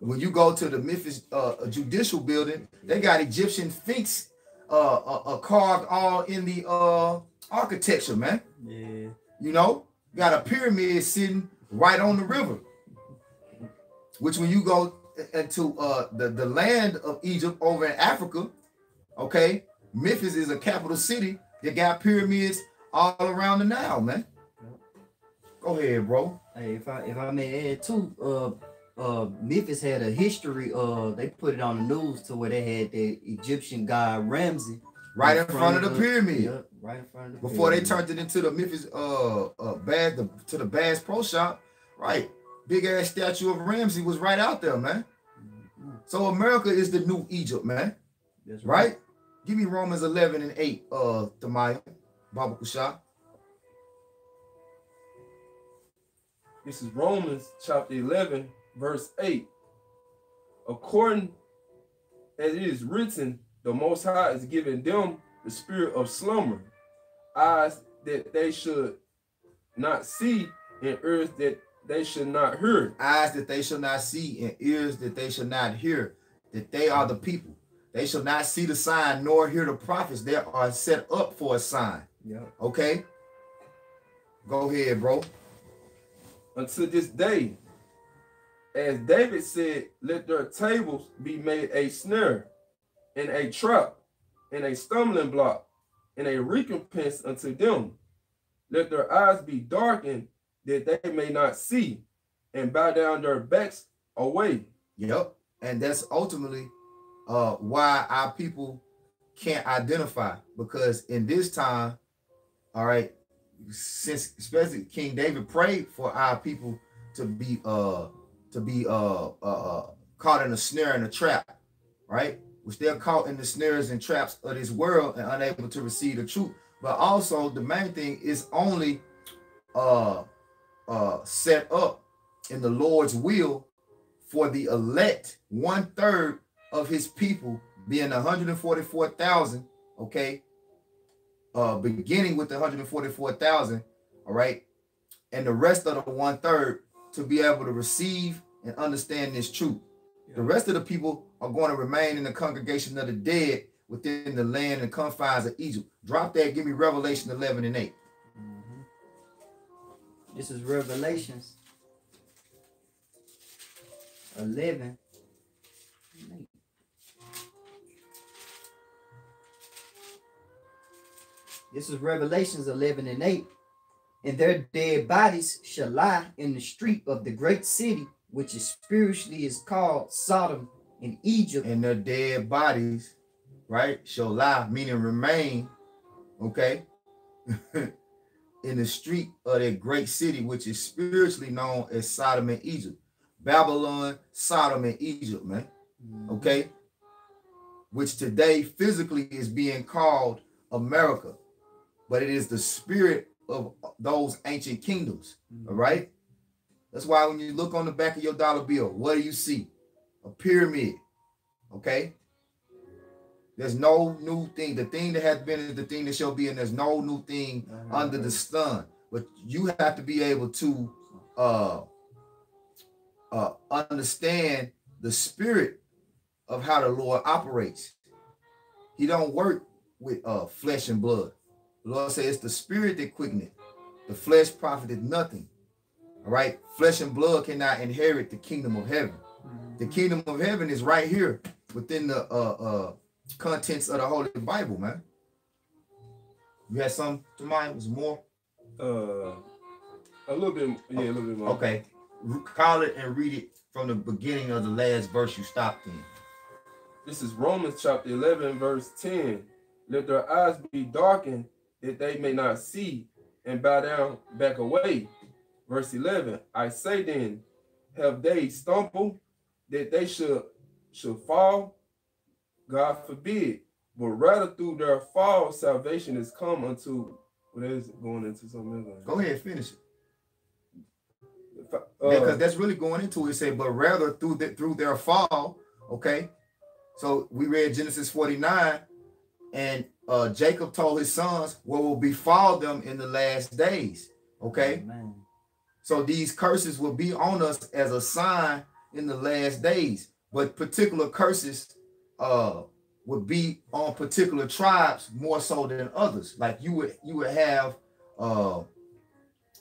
When you go to the Memphis uh, Judicial Building, they got Egyptian sphinx uh, uh, uh, carved all in the uh, architecture, man. Yeah. You know, got a pyramid sitting right on the river. Which when you go into uh, the, the land of Egypt over in Africa, okay, Memphis is a capital city that got pyramids all around the Nile, man. Go ahead, bro. Hey, if I if I may add too, uh uh Memphis had a history, of they put it on the news to where they had the Egyptian god Ramsey. Right in front of the pyramid. Yep, right in front of the Before they turned it into the Memphis uh uh Bass the, to the Bass Pro Shop, right? Big ass statue of Ramsey was right out there, man. So America is the new Egypt, man. That's Right? Give me Romans 11 and 8, uh, Tamaya, Baba Kusha. This is Romans chapter 11, verse 8. According as it is written, the Most High is giving them the spirit of slumber, eyes that they should not see, and ears that they should not hear. Eyes that they shall not see, and ears that they shall not hear. That they are the people. They shall not see the sign nor hear the prophets. They are set up for a sign. Yeah. Okay. Go ahead, bro. Until this day, as David said, let their tables be made a snare, and a trap, and a stumbling block, and a recompense unto them. Let their eyes be darkened, that they may not see, and bow down their backs away. Yep. And that's ultimately uh why our people can't identify because in this time, all right, since especially King David prayed for our people to be uh to be uh uh, uh caught in a snare and a trap, right? Which they're caught in the snares and traps of this world and unable to receive the truth. But also the main thing is only uh uh set up in the Lord's will for the elect, one third of his people being 144,000, okay, uh, beginning with the 144,000, all right, and the rest of the one third to be able to receive and understand this truth. The rest of the people are going to remain in the congregation of the dead within the land and confines of Egypt. Drop that, give me Revelation 11 and 8. Mhm. This is Revelations 11. This is Revelations 11 and 8. And their dead bodies shall lie in the street of the great city, which is spiritually is called Sodom in Egypt. And their dead bodies, right, shall lie, meaning remain, okay, in the street of that great city, which is spiritually known as Sodom and Egypt. Babylon, Sodom, and Egypt, man. Mm-hmm. Okay. Which today physically is being called America, but it is the spirit of those ancient kingdoms. All right. That's why when you look on the back of your dollar bill, what do you see? A pyramid. Okay. There's no new thing. The thing that has been is the thing that shall be, and there's no new thing under the sun. But you have to be able to uh uh understand the spirit of how the Lord operates. He don't work with uh flesh and blood. The Lord says it's the spirit that quickeneth. The flesh profited nothing. All right. Flesh and blood cannot inherit the kingdom of heaven. The kingdom of heaven is right here within the uh uh contents of the Holy Bible, man. You had some to mind? Was more? Uh, a little bit, yeah, a little bit more. Okay. Call it and read it from the beginning of the last verse you stopped in. This is Romans chapter 11, verse 10. Let their eyes be darkened that they may not see and bow down back away. Verse 11. I say then, have they stumbled that they should should fall? God forbid. But rather through their fall, salvation is come unto what is it going into something else? Go ahead, finish it. Uh, because that's really going into it. Say, but rather through the, through their fall. Okay, so we read Genesis 49, and uh Jacob told his sons what will befall them in the last days. Okay, Amen. so these curses will be on us as a sign in the last days, but particular curses uh would be on particular tribes more so than others. Like you would you would have uh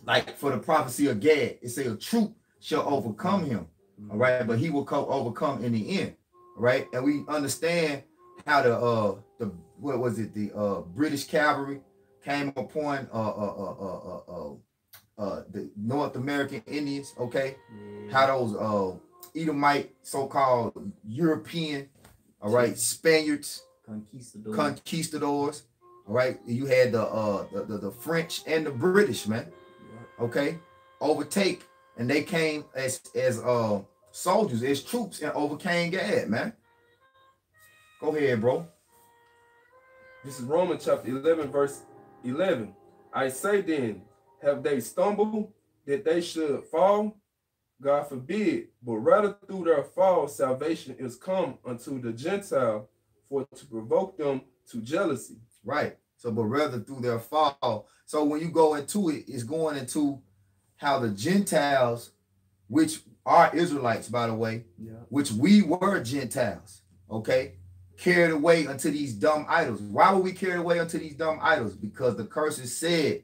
like for the prophecy of Gad, it say a troop shall overcome him. All right, but he will co- overcome in the end. All right, and we understand how the uh the what was it the uh British cavalry came upon uh uh uh uh uh, uh, uh the North American Indians. Okay, Yeah. how those uh Edomite so-called European, all right, Spaniards, Conquistador. conquistadors. All right, you had the uh the, the, the French and the British man. Okay, overtake, and they came as as uh soldiers, as troops, and overcame Gad, man. Go ahead, bro. This is Romans chapter 11, verse 11. I say then, have they stumbled that they should fall? God forbid, but rather through their fall, salvation is come unto the Gentile. for to provoke them to jealousy. Right. So, but rather through their fall. So when you go into it, it's going into how the Gentiles, which are Israelites, by the way, Yeah. which we were Gentiles, okay, carried away unto these dumb idols. Why were we carried away unto these dumb idols? Because the curses said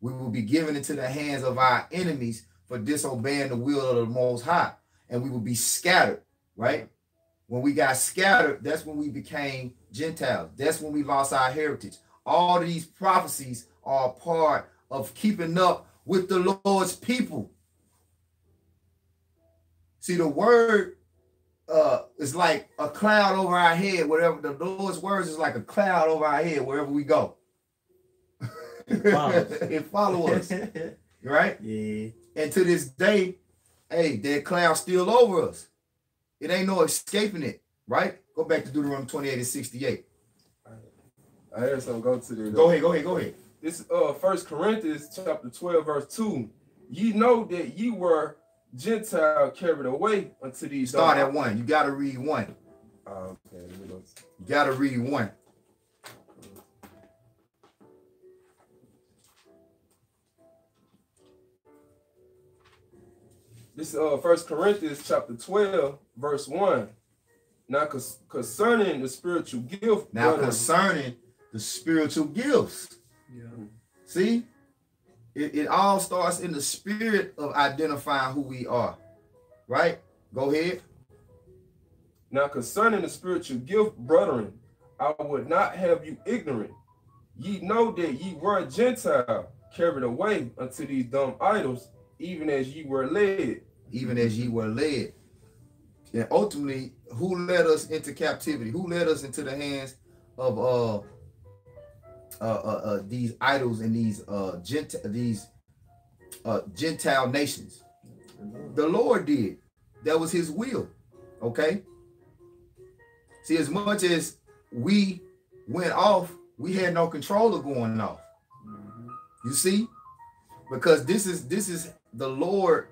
we will be given into the hands of our enemies for disobeying the will of the Most High, and we will be scattered, right? When we got scattered, that's when we became Gentiles. That's when we lost our heritage. All these prophecies are part of keeping up with the Lord's people. See, the word uh is like a cloud over our head. Whatever the Lord's words is like a cloud over our head wherever we go. follows. it follow us, right? yeah. And to this day, hey, that cloud still over us. It ain't no escaping it, right? Go back to Deuteronomy 28 and 68. I had some go to the Go ahead, go ahead, go ahead. This uh First Corinthians chapter 12, verse 2. Ye know that ye were Gentile carried away unto these Start dumb- at one. You gotta read one. Ah, okay, let me go. You gotta read one. This uh First Corinthians chapter 12, verse 1. Now cons- concerning the spiritual gift, Now brethren, concerning the spiritual gifts. Yeah. See, it, it all starts in the spirit of identifying who we are. Right? Go ahead. Now concerning the spiritual gift, brethren, I would not have you ignorant. Ye know that ye were a Gentile, carried away unto these dumb idols, even as ye were led. Even as ye were led. And ultimately, who led us into captivity? Who led us into the hands of uh uh, uh, uh these idols and these uh gent these uh Gentile nations? The Lord did. That was his will. Okay. See, as much as we went off, we had no control of going off. You see? Because this is this is the Lord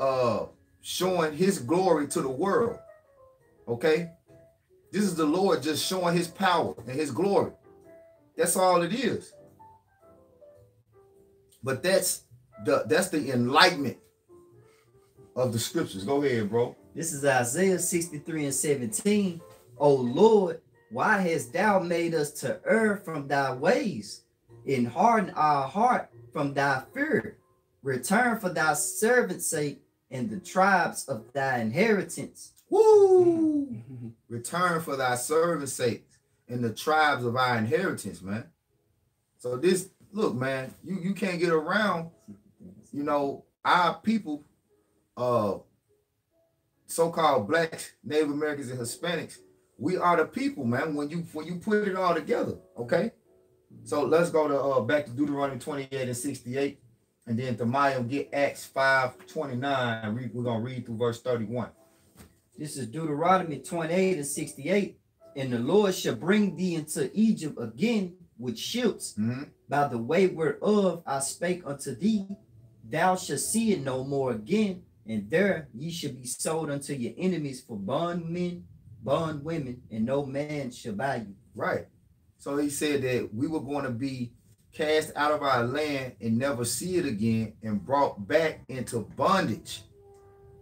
uh showing his glory to the world. Okay? This is the Lord just showing his power and his glory. That's all it is. But that's the that's the enlightenment of the scriptures. Go ahead, bro. This is Isaiah 63 and 17. O Lord, why hast thou made us to err from thy ways and harden our heart from thy fear? Return for thy servant's sake and the tribes of thy inheritance. Woo! Return for thy servant's sake and the tribes of our inheritance, man. So this, look, man, you you can't get around, you know, our people, uh, so-called blacks, Native Americans, and Hispanics. We are the people, man. When you when you put it all together, okay. So let's go to uh back to Deuteronomy 28 and 68, and then to Maya get Acts 5 29. Read, we're gonna read through verse 31. This is Deuteronomy 28 and 68. And the Lord shall bring thee into Egypt again with ships Mhm. by the way whereof I spake unto thee. Thou shalt see it no more again, and there ye shall be sold unto your enemies for bondmen, bondwomen, and no man shall buy you. Right. So he said that we were going to be cast out of our land and never see it again and brought back into bondage.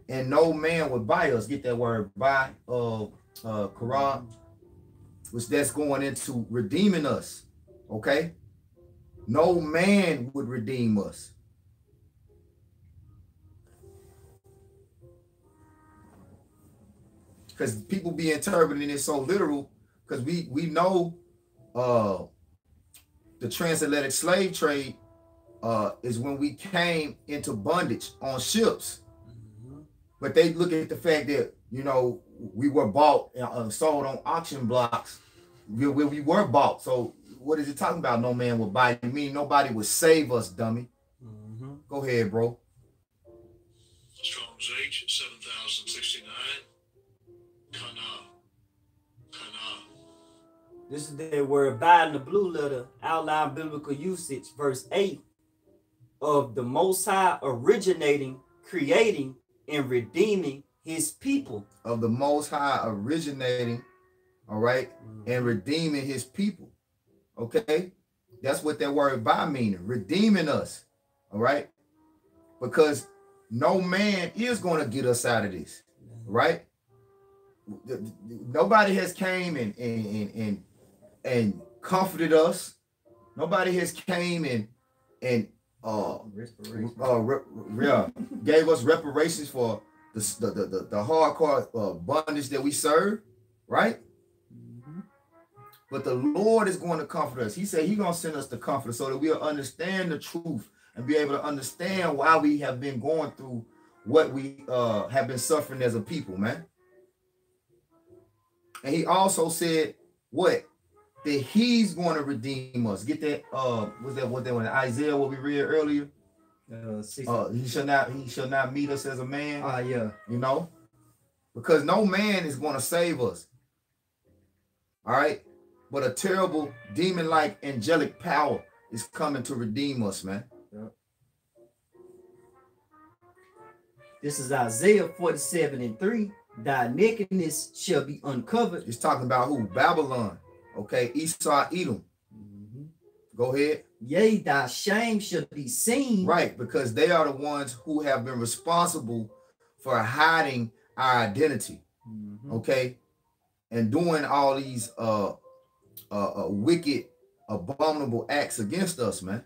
And no man would buy us. Get that word buy of uh Quran, which that's going into redeeming us. Okay. No man would redeem us. Because people be interpreting it so literal, because we we know uh the transatlantic slave trade uh is when we came into bondage on ships but they look at the fact that you know we were bought and uh, sold on auction blocks. Where where we were bought. So what is it talking about? No man will buy you mean nobody would save us dummy. Go ahead bro. Strong's H, 7069. Kana. Kana. This is the word buy in the blue letter, outline biblical usage, verse 8 of the Most High originating, creating, and redeeming his people. of the most high originating all right, and redeeming his people. Okay, that's what that word buy meaning, redeeming us. All right, because no man is going to get us out of this, right? Nobody has came and and and and, and comforted us. Nobody has came and and uh, uh yeah, gave us reparations for the the the, the, hardcore uh, bondage that we serve, right? But the Lord is going to comfort us. He said He's going to send us the comfort so that we'll understand the truth and be able to understand why we have been going through what we uh, have been suffering as a people, man. And He also said what that He's going to redeem us. Get that? Uh, was that what that one Isaiah what we read earlier? Uh, Uh, he shall not he shall not meet us as a man. ah, yeah. you know, because no man is going to save us. All right, but a terrible demon-like angelic power is coming to redeem us, man. This is Isaiah 47 and 3. Thy nakedness shall be uncovered. He's talking about who? Babylon. Okay, Esau, Edom. Go ahead. Yea, thy shame shall be seen. Right, because they are the ones who have been responsible for hiding our identity. Mhm. okay, and doing all these uh, uh, uh wicked, abominable acts against us, man.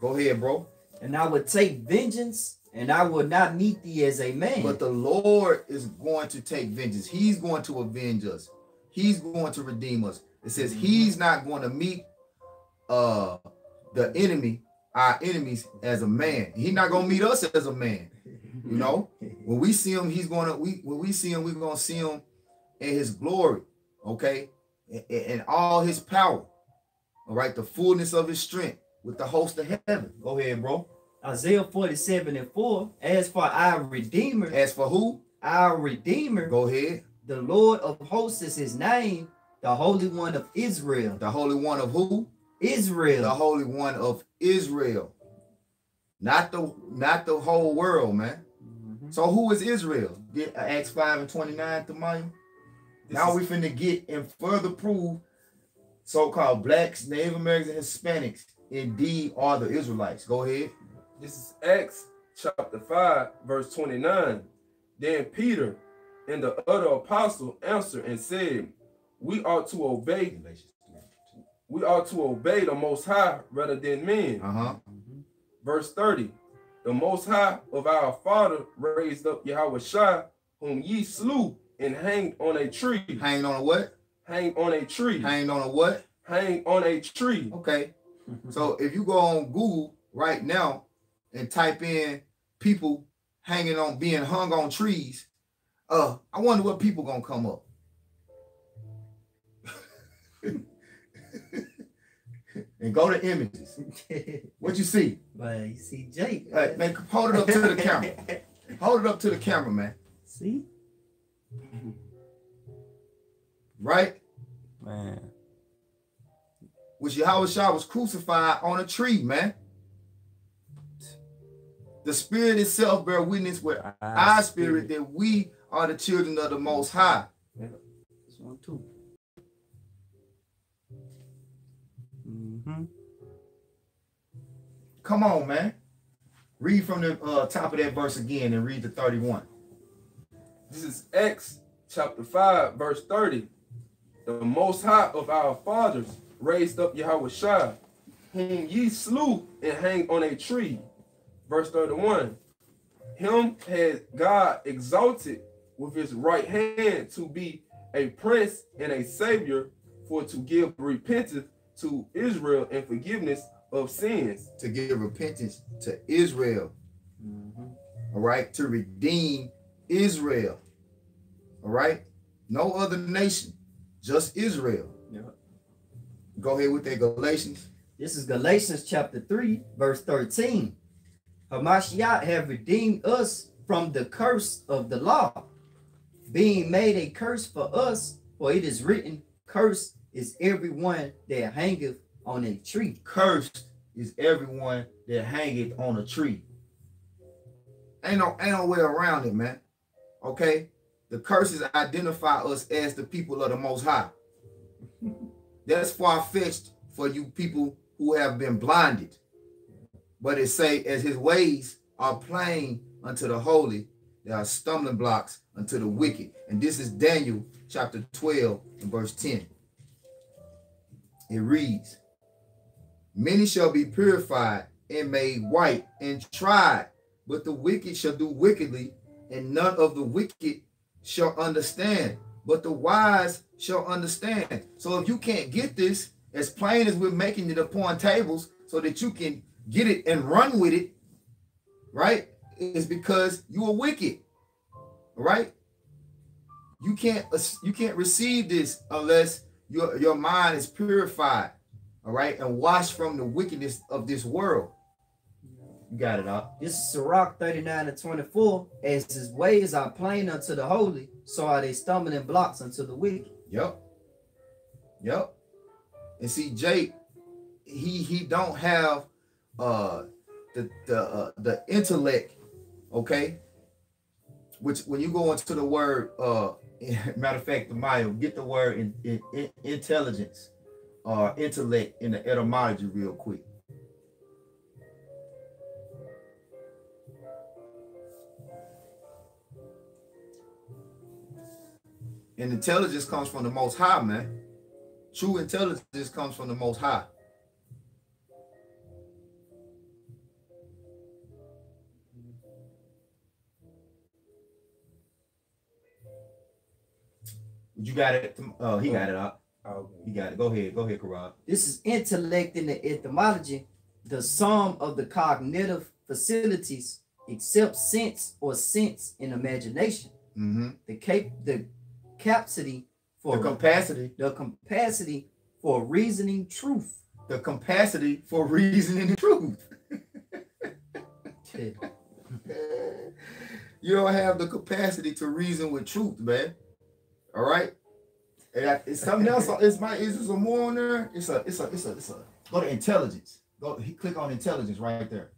Go ahead, bro. And I will take vengeance, and I will not meet thee as a man. But the Lord is going to take vengeance. He's going to avenge us. He's going to redeem us. It says Mhm. he's not going to meet uh the enemy, our enemies, as a man. He's not going to meet us as a man. You know, when we see him, he's gonna we when we see him, we're gonna see him in his glory, okay, and, and all his power, all right, the fullness of his strength with the host of heaven. Go ahead, bro. Isaiah 47 and 4. As for our Redeemer, As for who, our Redeemer, go ahead. the Lord of hosts is his name, the Holy One of Israel. The Holy One of who? Israel. The Holy One of Israel. Not the not the whole world, man. Mhm. So who is Israel? Get uh, Acts 5 and 29 to. This Now is- we finna get and further prove so-called blacks, Native Americans, and Hispanics indeed are the Israelites. Go ahead. This is Acts chapter 5, verse 29. Then Peter and the other apostle answered and said, We ought to obey, we ought to obey the most high rather than men. Uh-huh. Verse 30. The most high of our father raised up Yahawashi, whom ye slew and hanged on a tree. Hanging on a what? Hanged on a tree. Hanging on a what? Hanged on a tree. Okay. So if you go on Google right now and type in people hanging on being hung on trees, uh, I wonder what people gonna come up. and go to images. What you see? but you see Jake. Hey, man, hold it up to the camera. Hold it up to the camera, man. See? Right? Man. Which Yahawashi was crucified on a tree, man. The spirit itself bear witness with our spirit that we are the children of the most high. Yeah. This one too. Mm-hmm. Come on, man. Read from the uh, top of that verse again and read the 31. This is Acts chapter 5, verse 30. The most high of our fathers raised up Yahawashi, whom ye slew and hanged on a tree. Verse 31. Him had God exalted with his right hand to be a prince and a savior, for to give repentance to Israel and forgiveness of sins. To give repentance to Israel. Mm-hmm. All right. To redeem Israel. All right. No other nation, just Israel. Yeah. Go ahead with that Galatians. This is Galatians chapter 3, verse 13. Hamashiach have redeemed us from the curse of the law, being made a curse for us, for it is written, Cursed is everyone that hangeth on a tree. Cursed is everyone that hangeth on a tree. Ain't no ain't no way around it, man. Okay. the curses identify us as the people of the Most High. That's far fetched for you people who have been blinded. But it say, as his ways are plain unto the holy, there are stumbling blocks unto the wicked. And this is Daniel chapter 12 and verse 10. It reads, Many shall be purified and made white and tried, but the wicked shall do wickedly, and none of the wicked shall understand, but the wise shall understand. So if you can't get this, as plain as we're making it upon tables, so that you can get it and run with it, right? Is because you are wicked, right? You can't you can't receive this unless your your mind is purified, all right, and washed from the wickedness of this world. You got it up. This is Sirach 39 and 24. As his ways are plain unto the holy, so are they stumbling blocks unto the wicked. Yep. Yep. And see, Jake, he he don't have uh the the uh, the intellect, okay? Which when you go into the word uh matter of fact, the Maya, get the word in, in, in intelligence or intellect in the etymology real quick. And intelligence comes from the most high, man. True intelligence comes from the most high. You got it. Oh, he got it up. Oh, he got it. Go ahead. Go ahead, Karab. This is intellect in the etymology, the sum of the cognitive facilities, except sense or sense in imagination. Mm-hmm. The cap the capacity for the capacity, the capacity for reasoning truth. The capacity for reasoning truth. you don't have the capacity to reason with truth, man. All right. And it's something else. It's my. Is more on there? It's a. It's a. It's a. It's a. Go to intelligence. Go. He click on intelligence right there.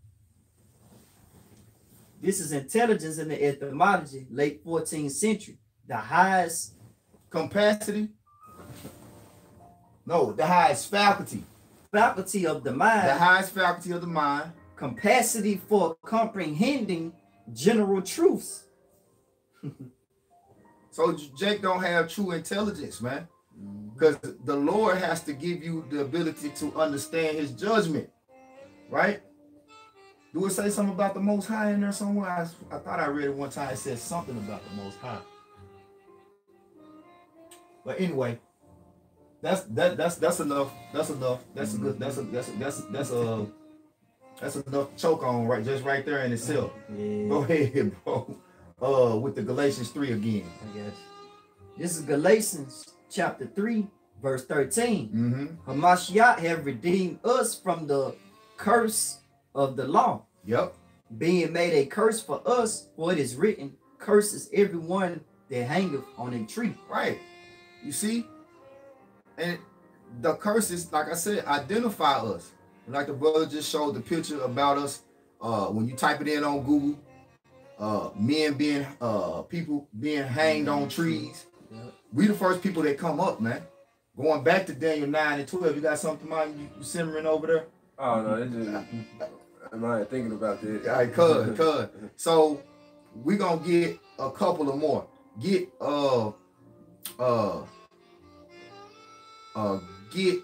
This is intelligence in the etymology, late 14th century. The highest capacity. No, the highest faculty. Faculty of the mind. The highest faculty of the mind. Capacity for comprehending general truths. So Jake don't have true intelligence, man. Mm-hmm. Because the Lord has to give you the ability to understand his judgment. Right? Do it say something about the most high in there somewhere? I, I thought I read it one time. It said something about the most high. But anyway, that's that that's that's enough. That's enough. That's a good mm-hmm. that's a that's a, that's a, that's a that's enough choke on right just right there in itself. Yeah. Go ahead, bro uh with the Galatians 3 again. I guess. This is Galatians chapter 3, verse 13. Mm-hmm. Hamashiach have redeemed us from the curse of the law. Yep. Being made a curse for us, for it is written, curses everyone that hangeth on a tree. Right. You see? And the curses, like I said, identify us. Like the brother just showed the picture about us. Uh, when you type it in on Google, uh, men being uh, people being hanged on trees. Yep. We the first people that come up, man. Going back to Daniel 9 and 12, you got something mind you, simmering over there? Oh no, it just am I thinking about that. Right, cuz, cuz. So we gonna get a couple of more. Get uh uh uh get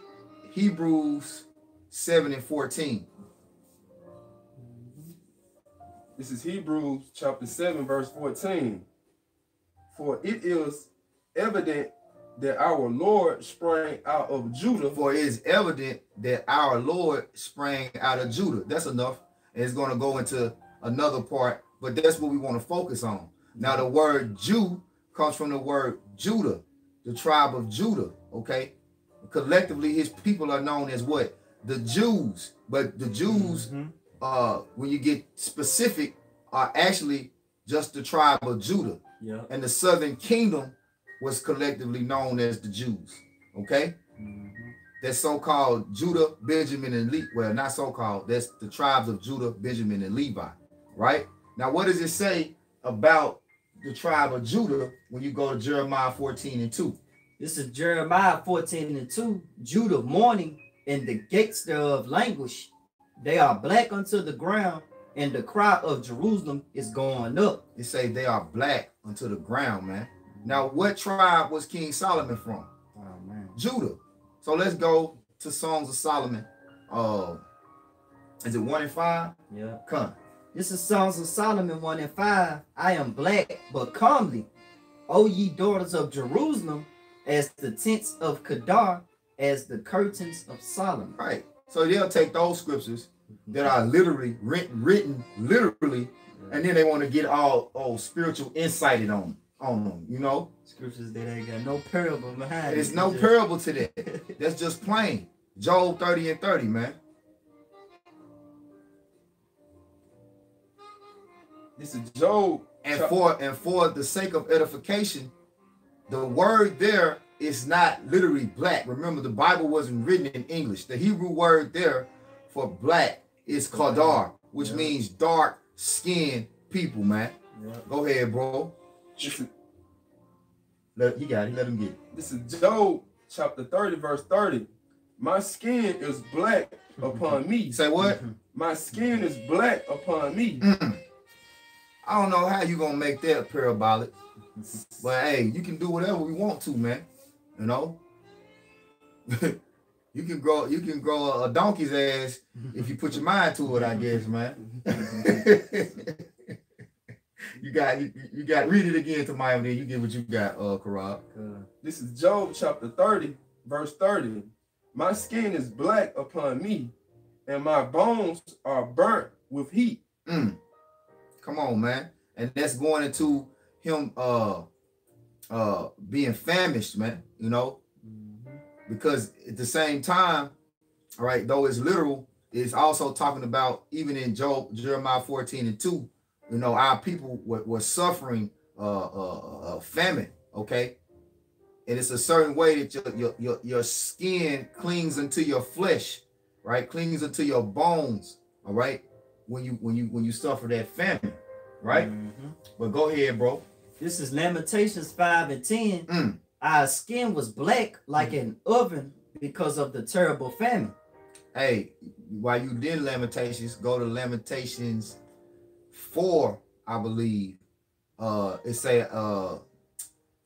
Hebrews 7 and 14. This is Hebrews chapter 7, verse 14. For it is evident that our Lord sprang out of Judah. For it is evident that our Lord sprang out of Judah. That's enough. And it's going to go into another part, but that's what we want to focus on. Now, the word Jew comes from the word Judah, the tribe of Judah. Okay. Collectively, his people are known as what? The Jews. But the Jews mm -hmm uh, when you get specific, are actually just the tribe of Judah. Yeah. And the southern kingdom was collectively known as the Jews. Okay. Mm-hmm. That so-called Judah, Benjamin, and Levi. Well, not so-called. That's the tribes of Judah, Benjamin, and Levi. Right. Now, what does it say about the tribe of Judah when you go to Jeremiah 14 and 2. This is Jeremiah 14 and 2. Judah mourning, and the gates thereof languish. They are black unto the ground, and the cry of Jerusalem is going up. It say they are black unto the ground, man. Now, what tribe was King Solomon from? Oh man. Judah. So let's go to Songs of Solomon. Uh, is it one and five? Yeah. Come. This is Songs of Solomon 1 and 5. I am black, but comely. O ye daughters of Jerusalem, as the tents of Kedar, as the curtains of Solomon. Right. So they'll take those scriptures that are literally written, written literally, and then they want to get all all spiritual insighted on on them. You know, Scriptures that ain't got no parable behind there's it. no It's parable to that. That's just plain. Job 30 and 30, man. This is Job. And for and for the sake of edification, the word there is not literally black. Remember, the Bible wasn't written in English. The Hebrew word there for black is kadar, which Yeah. means dark skinned people, man. Yeah. Go ahead, bro. Is, Let, he got it. Let him get it. this is Job chapter 30, verse 30. My skin is black upon me. Say what? My skin is black upon me. Mm. I don't know how you gonna make that parabolic, but hey, you can do whatever we want to, man. You know, you can grow you can grow a, donkey's ass if you put your mind to it. I guess, man. you got you, you got read it again to my then you get what you got, uh, Karab. This is Job chapter 30, verse 30. My skin is black upon me, and my bones are burnt with heat. Mm. Come on, man. And that's going into him uh uh being famished, man. You know, mhm. because at the same time, all right, though it's literal, it's also talking about even in Job, Jeremiah 14 and 2, you know, our people were, were suffering uh, uh, uh famine, okay? And it's a certain way that your, your your your skin clings into your flesh, right? Clings into your bones, all right? When you when you when you suffer that famine, right? Mhm. But go ahead, bro. This is Lamentations 5 and 10. Mm. Our skin was black like an oven because of the terrible famine. Hey, while you did Lamentations, go to Lamentations 4, I believe. Uh it say uh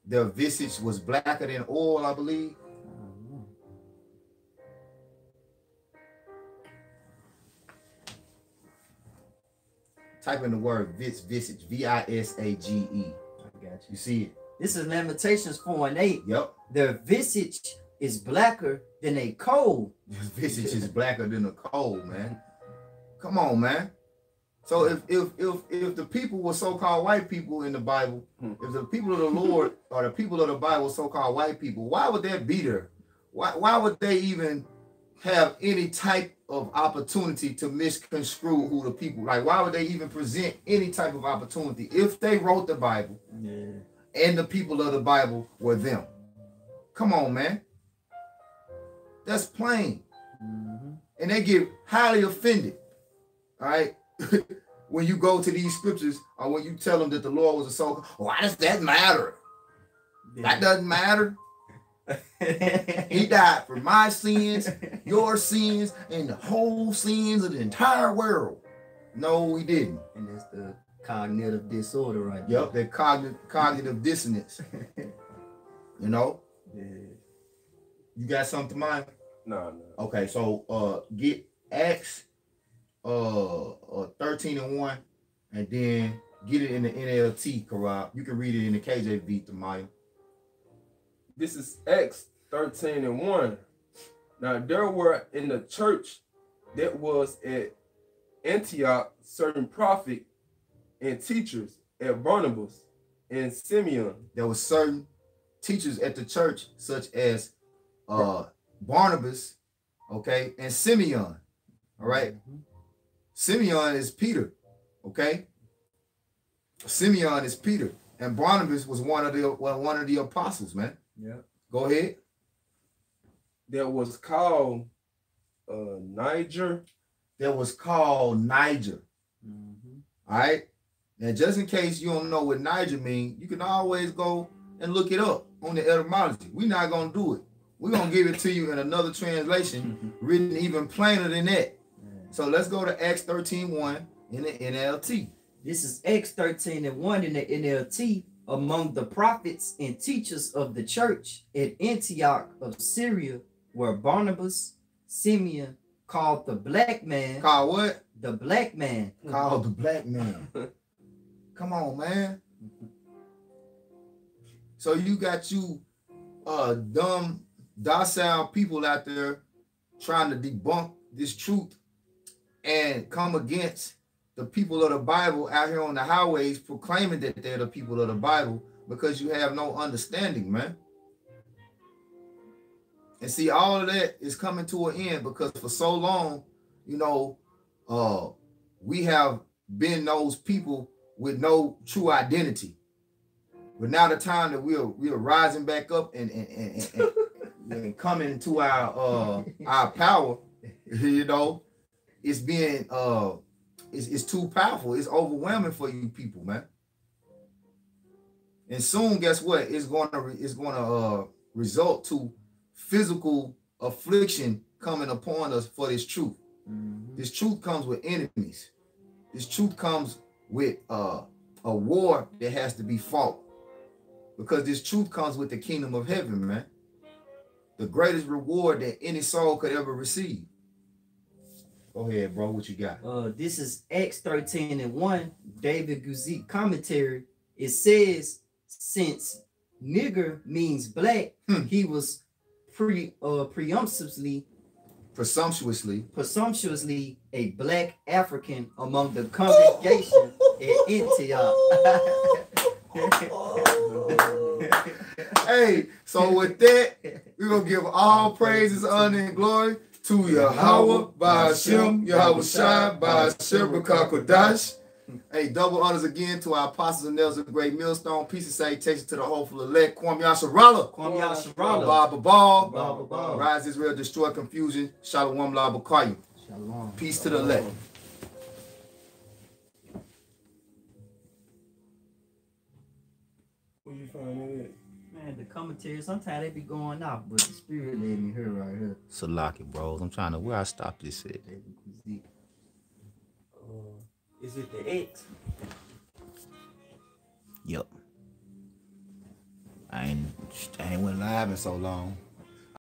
their visage was blacker than oil, I believe. Type in the word vis visage, V-I-S-A-G-E. I got you. You see it? This is Lamentations 4 and 8. Yep. Their visage is blacker than a coal. His visage is blacker than a coal, man. Come on, man. So if if if if the people were so-called white people in the Bible, Hmm. if the people of the Lord or the people of the Bible so-called white people, why would that be there? Why why would they even have any type of opportunity to misconstrue who the people like? Why would they even present any type of opportunity if they wrote the Bible Yeah. and the people of the Bible were them? Come on, man. That's plain Mhm. and they get highly offended. All right. when you go to these scriptures or when you tell them that the Lord was a soul, why does that matter? That doesn't matter. He died for my sins, your sins, and the whole sins of the entire world. No, he didn't. and that's the cognitive disorder right there. Yep, that cognitive cognitive dissonance. You know, Yeah. you got something to mind? No, no. Okay, so uh get Acts uh, uh 13 and 1 and then get it in the NLT Karab. You can read it in the KJV Tamaya. This is Acts 13 and 1. Now there were in the church that was at Antioch certain prophet and teachers at Barnabas and Simeon. There were certain teachers at the church, such as uh Barnabas, okay, and Simeon. All right. Mhm. Simeon is Peter, okay? Simeon is Peter, and Barnabas was one of the well, one of the apostles, man. Yep. Go ahead. that was called uh Niger. That was called Niger. Mhm. All right. Now, just in case you don't know what Niger mean, you can always go and look it up on the etymology. We're not gonna do it. We're gonna give it to you in another translation, written even plainer than that. So let's go to Acts 13 1 in the NLT. This is Acts 13 and 1 in the NLT among the prophets and teachers of the church at Antioch of Syria were Barnabas, Simeon, called the black man, Called what? the black man, Called the black man. Come on, man. So you got you uh dumb, docile people out there trying to debunk this truth and come against the people of the Bible out here on the highways proclaiming that they're the people of the Bible because you have no understanding, man. And see, all of that is coming to an end because for so long, you know, uh, we have been those people with no true identity. But now the time that we're we're rising back up and and, and, and, and coming to our uh our power, you know, it's being uh it's, it's too powerful. It's overwhelming for you people, man. And soon, guess what? It's gonna it's gonna uh result to physical affliction coming upon us for this truth. This truth comes with enemies. This truth comes with uh, a war that has to be fought. Because this truth comes with the kingdom of heaven, man. The greatest reward that any soul could ever receive. Go ahead, bro. What you got? Uh, this is Acts 13 and 1, David Guzik commentary. It says, since Niger means black, Hmm. he was pre uh presumptively Presumptuously. presumptuously a black African among the congregation at Antioch. Hey, so with that, we're gonna give all praises, honor, and glory to Yahweh, Ba'ashem, Yahawashi, Ba'ashem, Kodash. Hey, double honors again to our apostles and elders of the great millstone. Peace and salutation to the hopeful elect. Kwam Yasharala. Kwam Yasharala. Baba Ball. Baba Ball. Rise Israel, destroy confusion. Shalom Labakayu. Shalom. Peace to the elect. Where you find it The commentary, sometimes they be going off, but the spirit led me here right here. Salaki, bros. I'm trying to where I stopped this at. Uh, is it the X? Yep. I ain't I ain't went live in so long.